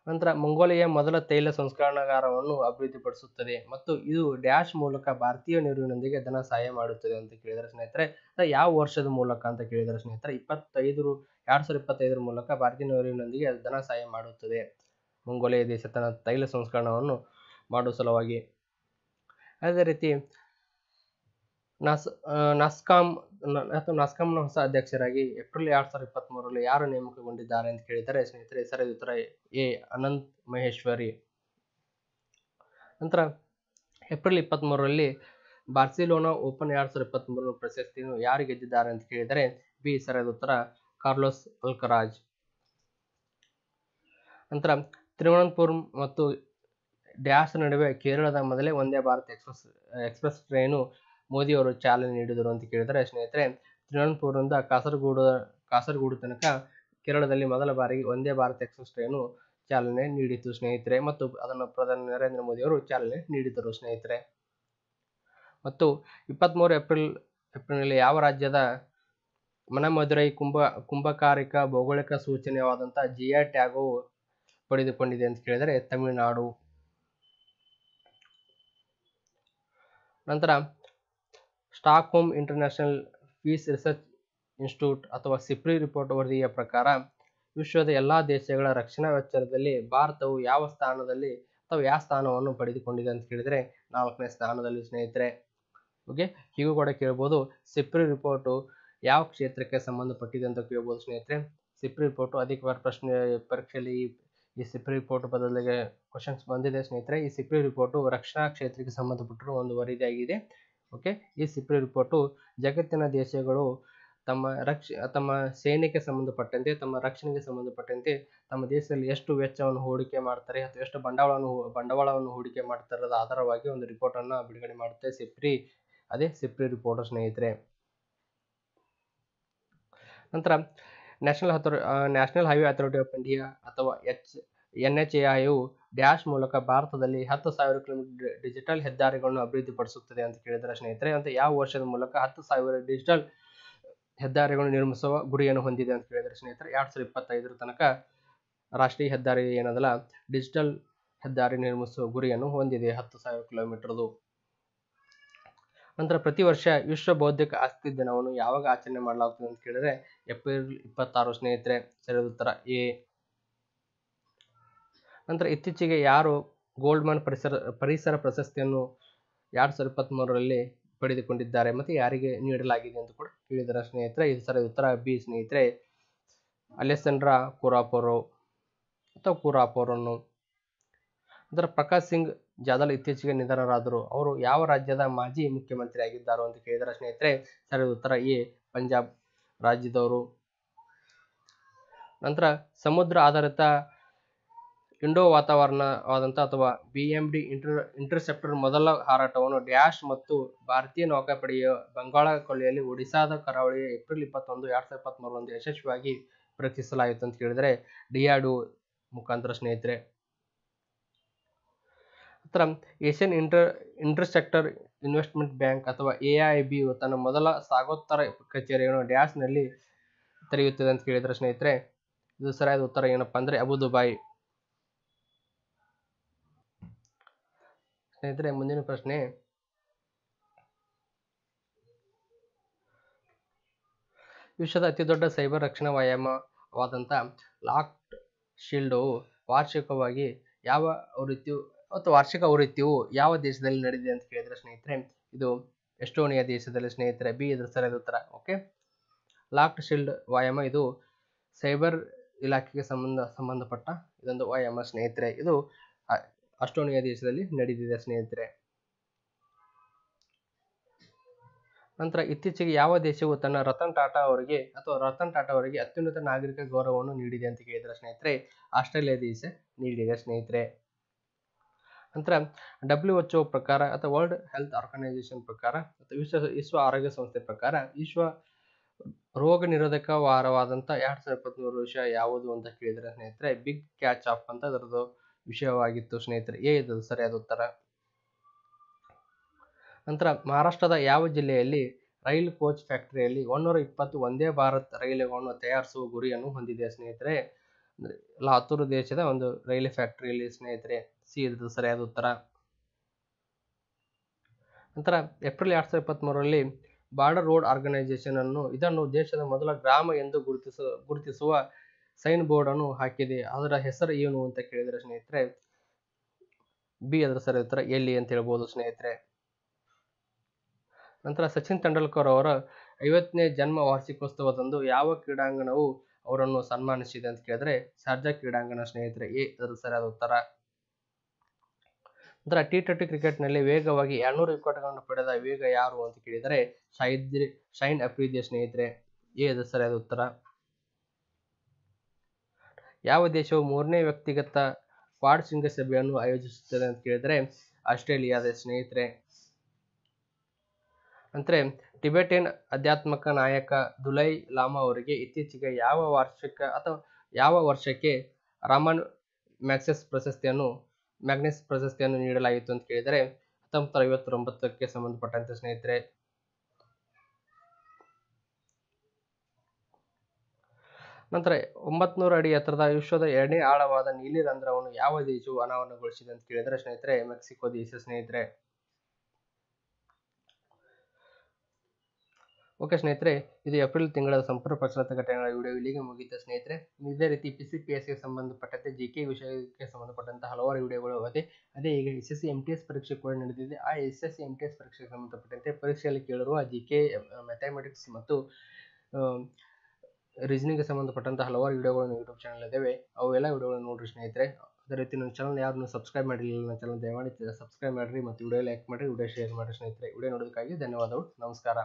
ನಂತರ ಮಂಗೋಲಿಯ ಮೊದಲ ತೈಲ ಸಂಸ್ಕರಣಾಗಾರವನ್ನು ಅಭಿವೃದ್ಧಿಪಡಿಸುತ್ತದೆ ಮತ್ತು ಇದು ಡ್ಯಾಶ್ ಮೂಲಕ ಭಾರತೀಯ ನೆರವಿನೊಂದಿಗೆ ಧನ ಸಹಾಯ ಮಾಡುತ್ತದೆ ಅಂತ ಕೇಳಿದರೆ, ಸ್ನೇಹಿತರೆ ಯಾವ ವರ್ಷದ ಮೂಲಕ ಅಂತ ಕೇಳಿದರೆ, ಸ್ನೇಹಿತರೆ, ಇಪ್ಪತ್ತೈದು ಎರಡ್ ಸಾವಿರದ ಇಪ್ಪತ್ತೈದರ ಮೂಲಕ ಭಾರತೀಯ ನೆರವಿನೊಂದಿಗೆ ಧನ ಸಹಾಯ ಮಾಡುತ್ತದೆ. ಮಂಗೋಲಿಯ ದೇಶ ತನ್ನ ತೈಲ ಸಂಸ್ಕರಣವನ್ನು ಮಾಡುವ ಸಲುವಾಗಿ ಅದೇ ರೀತಿ ನಾಸ್ ನಾಸ್ಕಾಂ ಅಥವಾ ನಾಸ್ಕಾಂನ ಹೊಸ ಅಧ್ಯಕ್ಷರಾಗಿ ಏಪ್ರಿಲ್ ಎರಡು ಸಾವಿರದ ಇಪ್ಪತ್ತ್ ಮೂರರಲ್ಲಿ ಯಾರು ನೇಮಕಗೊಂಡಿದ್ದಾರೆ ಅಂತ ಕೇಳಿದರೆ ಸ್ನೇಹಿತರೆ ಸರಿಯಾದ ಉತ್ತರ ಎ, ಅನಂತ್ ಮಹೇಶ್ವರಿ. ನಂತರ ಏಪ್ರಿಲ್ ಇಪ್ಪತ್ತ್ ಮೂರರಲ್ಲಿ ಬಾರ್ಸಿಲೋನಾ ಓಪನ್ ಎರಡು ಸಾವಿರದ ಇಪ್ಪತ್ತ್ ಮೂರರ ಪ್ರಶಸ್ತಿಯನ್ನು ಯಾರು ಗೆದ್ದಿದ್ದಾರೆ ಅಂತ ಕೇಳಿದರೆ, ಬಿ ಸರಿಯಾದ ಉತ್ತರ ಕಾರ್ಲೋಸ್ ಅಲ್ಕರಾಜ್. ನಂತರ ತಿರುವನಂತಪುರಂ ಮತ್ತು ಡ್ಯಾಶ್ ನಡುವೆ ಕೇರಳದ ಮೊದಲೇ ಒಂದೇ ಭಾರತ್ ಎಕ್ಸ್ಪ್ರೆಸ್ ಎಕ್ಸ್ಪ್ರೆಸ್ ಟ್ರೈನು ಮೋದಿಯವರು ಚಾಲನೆ ನೀಡಿದರು ಅಂತ ಕೇಳಿದರೆ, ಸ್ನೇಹಿತರೆ ತಿರುವನಂತಪುರದಿಂದ ಕಾಸರಗೋಡು ಕಾಸರಗೋಡು ತನಕ ಕೇರಳದಲ್ಲಿ ಮೊದಲ ಬಾರಿಗೆ ಒಂದೇ ಭಾರತ್ ಎಕ್ಸ್ಪ್ರೆಸ್ ಟ್ರೈನು ಚಾಲನೆ ನೀಡಿತು ಸ್ನೇಹಿತರೆ ಮತ್ತು ಅದನ್ನು ಪ್ರಧಾನಿ ನರೇಂದ್ರ ಮೋದಿಯವರು ಚಾಲನೆ ನೀಡಿದರು ಸ್ನೇಹಿತರೆ. ಮತ್ತು ಇಪ್ಪತ್ತ್ಮೂರು ಏಪ್ರಿಲ್, ಏಪ್ರಿಲ್ನಲ್ಲಿ ಯಾವ ರಾಜ್ಯದ ಮನಮದುರೈ ಕುಂಭ, ಕುಂಭಕಾರಿಕ ಭೌಗೋಳಿಕ ಸೂಚನೆಯಾದಂಥ ಜಿ ಟ್ಯಾಗೋ ಟ್ಯಾಗು ಪಡೆದುಕೊಂಡಿದೆ ಅಂತ ಕೇಳಿದರೆ, ತಮಿಳುನಾಡು. ನಂತರ Stockholm International Peace Research Institute ಅಥವಾ ಸಿಪ್ರಿ ರಿಪೋರ್ಟ್ ವರದಿಯ ಪ್ರಕಾರ ವಿಶ್ವದ ಎಲ್ಲ ದೇಶಗಳ ರಕ್ಷಣಾ ವೆಚ್ಚದಲ್ಲಿ ಭಾರತವು ಯಾವ ಸ್ಥಾನದಲ್ಲಿ ಅಥವಾ ಯಾವ ಸ್ಥಾನವನ್ನು ಪಡೆದುಕೊಂಡಿದೆ ಅಂತ ಕೇಳಿದರೆ ನಾಲ್ಕನೇ ಸ್ಥಾನದಲ್ಲಿ ಸ್ನೇಹಿತರೆ. ಓಕೆ, ಹೀಗೂ ಕೂಡ ಕೇಳ್ಬೋದು. ಸಿಪ್ರಿ ರಿಪೋರ್ಟು ಯಾವ ಕ್ಷೇತ್ರಕ್ಕೆ ಸಂಬಂಧಪಟ್ಟಿದೆ ಅಂತ ಕೇಳ್ಬೋದು ಸ್ನೇಹಿತರೆ. ಸಿಪ್ರಿ ರಿಪೋರ್ಟು ಅಧಿಕವಾದ ಪ್ರಶ್ನೆ ಪರೀಕ್ಷೆಯಲ್ಲಿ ಈ- ಸಿಪ್ರಿ ರಿಪೋರ್ಟ್ ಬದಲಿಗೆ ಕ್ವಶನ್ಸ್ ಬಂದಿದೆ ಸ್ನೇಹಿತರೆ, ಈ ಸಿಪ್ರಿ ರಿಪೋರ್ಟು ರಕ್ಷಣಾ ಕ್ಷೇತ್ರಕ್ಕೆ ಸಂಬಂಧಪಟ್ಟಿರುವ ಒಂದು ವರದಿಯಾಗಿದೆ ಓಕೆ ಈ ಸಿಪ್ರಿ ರಿಪೋರ್ಟು ಜಗತ್ತಿನ ದೇಶಗಳು ತಮ್ಮ ರಕ್ಷ, ತಮ್ಮ ಸೇನೆಗೆ ಸಂಬಂಧಪಟ್ಟಂತೆ, ತಮ್ಮ ರಕ್ಷಣೆಗೆ ಸಂಬಂಧಪಟ್ಟಂತೆ ತಮ್ಮ ದೇಶದಲ್ಲಿ ಎಷ್ಟು ವೆಚ್ಚವನ್ನು ಹೂಡಿಕೆ ಮಾಡ್ತಾರೆ ಅಥವಾ ಎಷ್ಟು ಬಂಡವಾಳವನ್ನು ಬಂಡವಾಳವನ್ನು ಹೂಡಿಕೆ ಮಾಡ್ತಾರೆ ಅದರ ಆಧಾರವಾಗಿ ಒಂದು ರಿಪೋರ್ಟನ್ನು ಬಿಡುಗಡೆ ಮಾಡುತ್ತೆ ಸಿಪ್ರಿ ಅದೇ ಸಿಪ್ರಿ ರಿಪೋರ್ಟ್ ಸ್ನೇಹಿತರೆ. ನಂತರ ನ್ಯಾಷನಲ್ ಅಥೋ National Highway Authority of India ಅಥವಾ H N H A ಐಯು dash ಮೂಲಕ ಭಾರತದಲ್ಲಿ ಹತ್ತು ಸಾವಿರ ಕಿಲೋಮೀಟರ್ ಡಿಜಿಟಲ್ ಹೆದ್ದಾರಿಗಳನ್ನು ಅಭಿವೃದ್ಧಿಪಡಿಸುತ್ತದೆ ಅಂತ ಕೇಳಿದರೆ ಸ್ನೇಹಿತರೆ, ಅಂತ ಯಾವ ವರ್ಷದ ಮೂಲಕ ಹತ್ತು ಸಾವಿರ ಡಿಜಿಟಲ್ ಹೆದ್ದಾರಿಗಳನ್ನು ನಿರ್ಮಿಸುವ ಗುರಿಯನ್ನು ಹೊಂದಿದೆ ಅಂತ ಕೇಳಿದರೆ ಸ್ನೇಹಿತರೆ, ಎರಡು ಸಾವಿರದ ಇಪ್ಪತ್ತೈದರ ತನಕ ರಾಷ್ಟ್ರೀಯ ಹೆದ್ದಾರಿ ಏನದಲ್ಲ, ಡಿಜಿಟಲ್ ಹೆದ್ದಾರಿ ನಿರ್ಮಿಸುವ ಗುರಿಯನ್ನು ಹೊಂದಿದೆ ಹತ್ತು ಸಾವಿರ ಕಿಲೋಮೀಟರ್ದು. ನಂತರ ಪ್ರತಿ ವರ್ಷ ವಿಶ್ವ ಬೌದ್ಧಿಕ ಆಸ್ತಿ ದಿನವನ್ನು ಯಾವಾಗ ಆಚರಣೆ ಮಾಡಲಾಗುತ್ತದೆ ಅಂತ ಕೇಳಿದ್ರೆ, ಏಪ್ರಿಲ್ ಇಪ್ಪತ್ತಾರು ಸ್ನೇಹಿತರೆ, ಸರಿಯಾದ ಉತ್ತರ ಎ. ನಂತರ ಇತ್ತೀಚೆಗೆ ಯಾರು ಗೋಲ್ಡ್ಮನ್ ಪರಿಸರ ಪರಿಸರ ಪ್ರಶಸ್ತಿಯನ್ನು ಎರಡ್ ಸಾವಿರದ ಇಪ್ಪತ್ತ್ಮೂರರಲ್ಲಿ ಪಡೆದುಕೊಂಡಿದ್ದಾರೆ ಮತ್ತು ಯಾರಿಗೆ ನೀಡಲಾಗಿದೆ ಅಂತ ಕೂಡ ಕೇಳಿದ್ದಾರೆ ಸ್ನೇಹಿತರೆ. ಇದು ಸರಿಯಾದ ಉತ್ತರ ಬಿ ಸ್ನೇಹಿತರೆ. ಅಲೆಸಂಡ್ರಾ ಕುರಾಪೋರೋ ಅಥವಾ ಕುರಾಪೋರನ್ನು ನಂತರ ಪ್ರಕಾಶ್ ಸಿಂಗ್ ಜಾಧವ್ ಇತ್ತೀಚೆಗೆ ನಿಧನರಾದರು. ಅವರು ಯಾವ ರಾಜ್ಯದ ಮಾಜಿ ಮುಖ್ಯಮಂತ್ರಿ ಆಗಿದ್ದಾರೋ ಅಂತ ಕೇಳಿದರೆ ಸ್ನೇಹಿತರೆ ಸರಿಯಾದ ಉತ್ತರ ಎ, ಪಂಜಾಬ್ ರಾಜ್ಯದವರು. ನಂತರ ಸಮುದ್ರ ಆಧಾರಿತ ಇಂಡೋ ವಾತಾವರಣವಾದಂಥ ಅಥವಾ B M D inter, interceptor ಮೊದಲ ಹಾರಾಟವನ್ನು ಡ್ಯಾಶ್ ಮತ್ತು ಭಾರತೀಯ ನೌಕಾಪಡೆಯ ಬಂಗಾಳ ಕೊಲ್ಲಿಯಲ್ಲಿ ಒಡಿಶಾದ ಕರಾವಳಿಯ ಏಪ್ರಿಲ್ ಇಪ್ಪತ್ತೊಂದು, ಎರಡ್ ಸಾವಿರದ ಇಪ್ಪತ್ತ್ಮೂರರಂದು ಯಶಸ್ವಿಯಾಗಿ ಪರೀಕ್ಷಿಸಲಾಯಿತು ಅಂತ ಕೇಳಿದರೆ, ಡಿಯಾಡು ಮುಖಾಂತರ ಸ್ನೇಹಿತರೆ. ನಂತರ Asian inter intersector investment bank ಅಥವಾ ಎ ಐ ಬಿ ತನ್ನ ಮೊದಲ ಸಾಗೋತ್ತರ ಕಚೇರಿಯನ್ನು ಡ್ಯಾಶ್ನಲ್ಲಿ ತೆರೆಯುತ್ತದೆ ಅಂತ ಕೇಳಿದ್ರೆ ಸ್ನೇಹಿತರೆ? ಇದು ಸರಿಯಾದ ಉತ್ತರ ಏನಪ್ಪಾ ಅಂದರೆ ಅಬುದುಬಾಯ್. ಸ್ನೇಹಿತರೆ, ಮುಂದಿನ ಪ್ರಶ್ನೆ. ವಿಶ್ವದ ಅತಿದೊಡ್ಡ ಸೈಬರ್ ರಕ್ಷಣಾ ವ್ಯಾಯಾಮವಾದಂಥ ಲಾಕ್ಡ್ ಶೀಲ್ಡು ವಾರ್ಷಿಕವಾಗಿ ಯಾವ ಆವೃತ್ತಿಯು ಅಥವಾ ವಾರ್ಷಿಕ ಆವೃತ್ತಿಯು ಯಾವ ದೇಶದಲ್ಲಿ ನಡೆದಿದೆ ಅಂತ ಕೇಳಿದ್ರೆ ಸ್ನೇಹಿತರೆ, ಇದು ಎಸ್ಟೋನಿಯಾ ದೇಶದಲ್ಲಿ ಸ್ನೇಹಿತರೆ, ಬಿ ಇದ್ರ ಸರಿಯಾದ ಉತ್ತರ ಓಕೆ ಲಾಕ್ಡ್ ಶೀಲ್ಡ್ ವ್ಯಾಯಾಮ ಇದು ಸೈಬರ್ ಇಲಾಖೆಗೆ ಸಂಬಂಧ, ಸಂಬಂಧಪಟ್ಟ ಇದೊಂದು ವ್ಯಾಯಾಮ ಸ್ನೇಹಿತರೆ. ಇದು ಅಸ್ಟೋನಿಯಾ ದೇಶದಲ್ಲಿ ನಡೆದಿದೆ ಸ್ನೇಹಿತರೆ. ನಂತರ ಇತ್ತೀಚೆಗೆ ಯಾವ ದೇಶವು ತನ್ನ ರತನ್ ಟಾಟಾ ಅವರಿಗೆ ಅಥವಾ ರತನ್ ಟಾಟಾ ಅವರಿಗೆ ಅತ್ಯುನ್ನತ ನಾಗರಿಕ ಗೌರವವನ್ನು ನೀಡಿದೆ ಅಂತ ಕೇಳಿದ್ರೆ ಸ್ನೇಹಿತರೆ, ಆಸ್ಟ್ರೇಲಿಯಾ ದೇಶ ನೀಡಿದೆ ಸ್ನೇಹಿತರೆ. ನಂತರ ಡಬ್ಲ್ಯೂ ಎಚ್ ಒ ಪ್ರಕಾರ ಅಥವಾ ವರ್ಲ್ಡ್ ಹೆಲ್ತ್ ಆರ್ಗನೈಸೇಷನ್ ಪ್ರಕಾರ ಅಥವಾ ವಿಶ್ವ ವಿಶ್ವ ಆರೋಗ್ಯ ಸಂಸ್ಥೆ ಪ್ರಕಾರ ವಿಶ್ವ ರೋಗ ನಿರೋಧಕ ವಾರವಾದಂಥ ಎರಡು ಸಾವಿರದ ಇಪ್ಪತ್ತ್ಮೂರು ವಿಷಯ ಯಾವುದು ಅಂತ ಕೇಳಿದ್ರೆ ಸ್ನೇಹಿತರೆ ಬಿಗ್ ಕ್ಯಾಚ್ ಆಫ್ ಅಂತ ಅದರದ್ದು ವಿಷಯವಾಗಿತ್ತು ಸ್ನೇಹಿತರೆ. ಏ ಇದು ಸರಿಯಾದ ಉತ್ತರ? ನಂತರ ಮಹಾರಾಷ್ಟ್ರದ ಯಾವ ಜಿಲ್ಲೆಯಲ್ಲಿ ರೈಲ್ ಕೋಚ್ ಫ್ಯಾಕ್ಟರಿಯಲ್ಲಿ ಒಂದೂರ ಇಪ್ಪತ್ತು ಒಂದೇ ಭಾರತ್ ರೈಲುಗಳನ್ನು ತಯಾರಿಸುವ ಗುರಿಯನ್ನು ಹೊಂದಿದೆ ಸ್ನೇಹಿತರೆ? ಲಾತೂರು ದೇಶದ ಒಂದು ರೈಲು ಫ್ಯಾಕ್ಟರಿಯಲ್ಲಿ ಸ್ನೇಹಿತರೆ. ಸಿ ಇದ್ರದ್ದು ಸರಿಯಾದ ಉತ್ತರ. ನಂತರ ಏಪ್ರಿಲ್ ಎರಡ್ ಸಾವಿರದ ಇಪ್ಪತ್ತ್ಮೂರರಲ್ಲಿ ಬಾರ್ಡರ್ ರೋಡ್ ಆರ್ಗನೈಸೇಷನ್ ಅನ್ನು ಇದನ್ನು ದೇಶದ ಮೊದಲ ಗ್ರಾಮ ಎಂದು ಗುರುತಿಸ, ಗುರುತಿಸುವ ಸೈನ್ ಬೋರ್ಡ್ ಅನ್ನು ಹಾಕಿದೆ. ಅದರ ಹೆಸರು ಏನು ಅಂತ ಕೇಳಿದರೆ ಸ್ನೇಹಿತರೆ, ಬಿ ಅದರ ಸರಿ ಉತ್ತರ ಎಲ್ಲಿ ಅಂತ ಹೇಳ್ಬೋದು ಸ್ನೇಹಿತರೆ. ನಂತರ ಸಚಿನ್ ತೆಂಡೂಲ್ಕರ್ ಅವರ ಐವತ್ತನೇ ಜನ್ಮ ವಾರ್ಷಿಕೋತ್ಸವದಂದು ಯಾವ ಕ್ರೀಡಾಂಗಣವು ಅವರನ್ನು ಸನ್ಮಾನಿಸಿದೆ ಅಂತ ಕೇಳಿದ್ರೆ, ಶಾರ್ಜಾ ಕ್ರೀಡಾಂಗಣ ಸ್ನೇಹಿತರೆ, ಎ ಅದರ ಸರಿಯಾದ ಉತ್ತರ. ನಂತರ ಟಿ ಟ್ವೆಂಟಿ ಕ್ರಿಕೆಟ್ನಲ್ಲಿ ವೇಗವಾಗಿ ಎರಡ್ನೂರು ವಿಕೆಟ್ಗಳನ್ನು ಪಡೆದ ವೇಗ ಯಾರು ಅಂತ ಕೇಳಿದರೆ ಶೈದ್ರಿ ಶೈನ್ ಅಫ್ರಿದಿಯ ಸ್ನೇಹಿತರೆ. ಏ ಸರಿಯಾದ ಉತ್ತರ. ಯಾವ ದೇಶವು ಮೂರನೇ ವ್ಯಕ್ತಿಗತ ಕ್ವಾಡ್ ಶೃಂಗಸಭೆಯನ್ನು ಆಯೋಜಿಸುತ್ತದೆ ಅಂತ ಕೇಳಿದರೆ ಆಸ್ಟ್ರೇಲಿಯಾದ ಸ್ನೇಹಿತರೆ. ಅಂದರೆ ಟಿಬೆಟಿಯನ್ ಆಧ್ಯಾತ್ಮಕ ನಾಯಕ ದುಲೈ ಲಾಮಾ ಅವರಿಗೆ ಇತ್ತೀಚೆಗೆ ಯಾವ ವಾರ್ಷಿಕ ಅಥವಾ ಯಾವ ವರ್ಷಕ್ಕೆ ರಾಮನ್ ಮ್ಯಾಕ್ಸೆಸ್ ಪ್ರಶಸ್ತಿಯನ್ನು ಮ್ಯಾಗ್ನೆಸ್ ಪ್ರಶಸ್ತಿಯನ್ನು ನೀಡಲಾಯಿತು ಅಂತ ಕೇಳಿದರೆ ಹತ್ತೊಂಬತ್ತು ಐವತ್ತೊಂಬತ್ತಕ್ಕೆ ಸಂಬಂಧಪಟ್ಟಂತೆ ಸ್ನೇಹಿತರೆ. ನಂತರ ಒಂಬತ್ನೂರ ಅಡಿ ಎತ್ತರದ ವಿಶ್ವದ ಎರಡನೇ ಆಳವಾದ ನೀಲಿ ರಂಧ್ರವನ್ನು ಯಾವ ದೇಶವು ಅನಾವರಣಗೊಳಿಸಿದೆ ಅಂತ ಕೇಳಿದರೆ ಸ್ನೇಹಿತರೆ, ಮೆಕ್ಸಿಕೋ ದೇಶ ಸ್ನೇಹಿತರೆ. ಓಕೆ ಸ್ನೇಹಿತರೆ, ಇದು ಏಪ್ರಿಲ್ ತಿಂಗಳ ಸಂಪೂರ್ಣ ಪ್ರಚಲಿತ ಘಟನೆಗಳ ವಿಡಿಯೋ. ಇಲ್ಲಿಗೆ ಮುಗಿಯುತ್ತೆ ಸ್ನೇಹಿತರೆ. ಇದೇ ರೀತಿ ಪಿ ಸಿ ಪಿ ಎಸ್ಗೆ ಸಂಬಂಧಪಟ್ಟಂತೆ ಜಿ ಕೆ ವಿಷಯಕ್ಕೆ ಸಂಬಂಧಪಟ್ಟಂಥ ಹಲವಾರು ವಿಡಿಯೋಗಳು ಅದೇ ಅದೇ ಈಗ S S C M T S ಪರೀಕ್ಷೆ ಕೂಡ ನಡೆದಿದೆ. ಆ S S C M T S ಪರೀಕ್ಷೆಗೆ ಸಂಬಂಧಪಟ್ಟಂತೆ ಪರೀಕ್ಷೆಯಲ್ಲಿ ಕೇಳಿರುವ ಜಿ ಕೆ ಮ್ಯಾಥಮೆಟಿಕ್ಸ್ ಮತ್ತು ರೀಸನಿಂಗ್ಗೆ ಸಂಬಂಧಪಟ್ಟಂತಹ ಹಲವಾರು ವಿಡಿಯೋಗಳು ಯೂಟ್ಯೂಬ್ ಚಾನಲ್ ಇದ್ದಾವೆ ಅವೆಲ್ಲ ವಿಡಿಯೋಗಳನ್ನು ನೋಡ್ರಿ ಸ್ನೇಹಿತರೆ. ಅದೇ ರೀತಿ ನನ್ನ ಚಾನಲ್ ಯಾರನ್ನು ಸಬ್ಸ್ಕ್ರೈಬ್ ಮಾಡಿರಲಿಲ್ಲ ನನ್ನ ಚಾನಲ್ ದಯಮಾಡಿ ಸಬ್ಸ್ಕ್ರೈಬ್ ಮಾಡಿರಿ ಮತ್ತು ವಿಡಿಯೋ ಲೈಕ್ ಮಾಡಿರಿ, ವಿಡಿಯೋ ಶೇರ್ ಮಾಡಿರಿ ಸ್ನೇಹಿತರೆ. ವಿಡಿಯೋ ನೋಡೋದಕ್ಕಾಗಿ ಧನ್ಯವಾದಗಳು. ನಮಸ್ಕಾರ.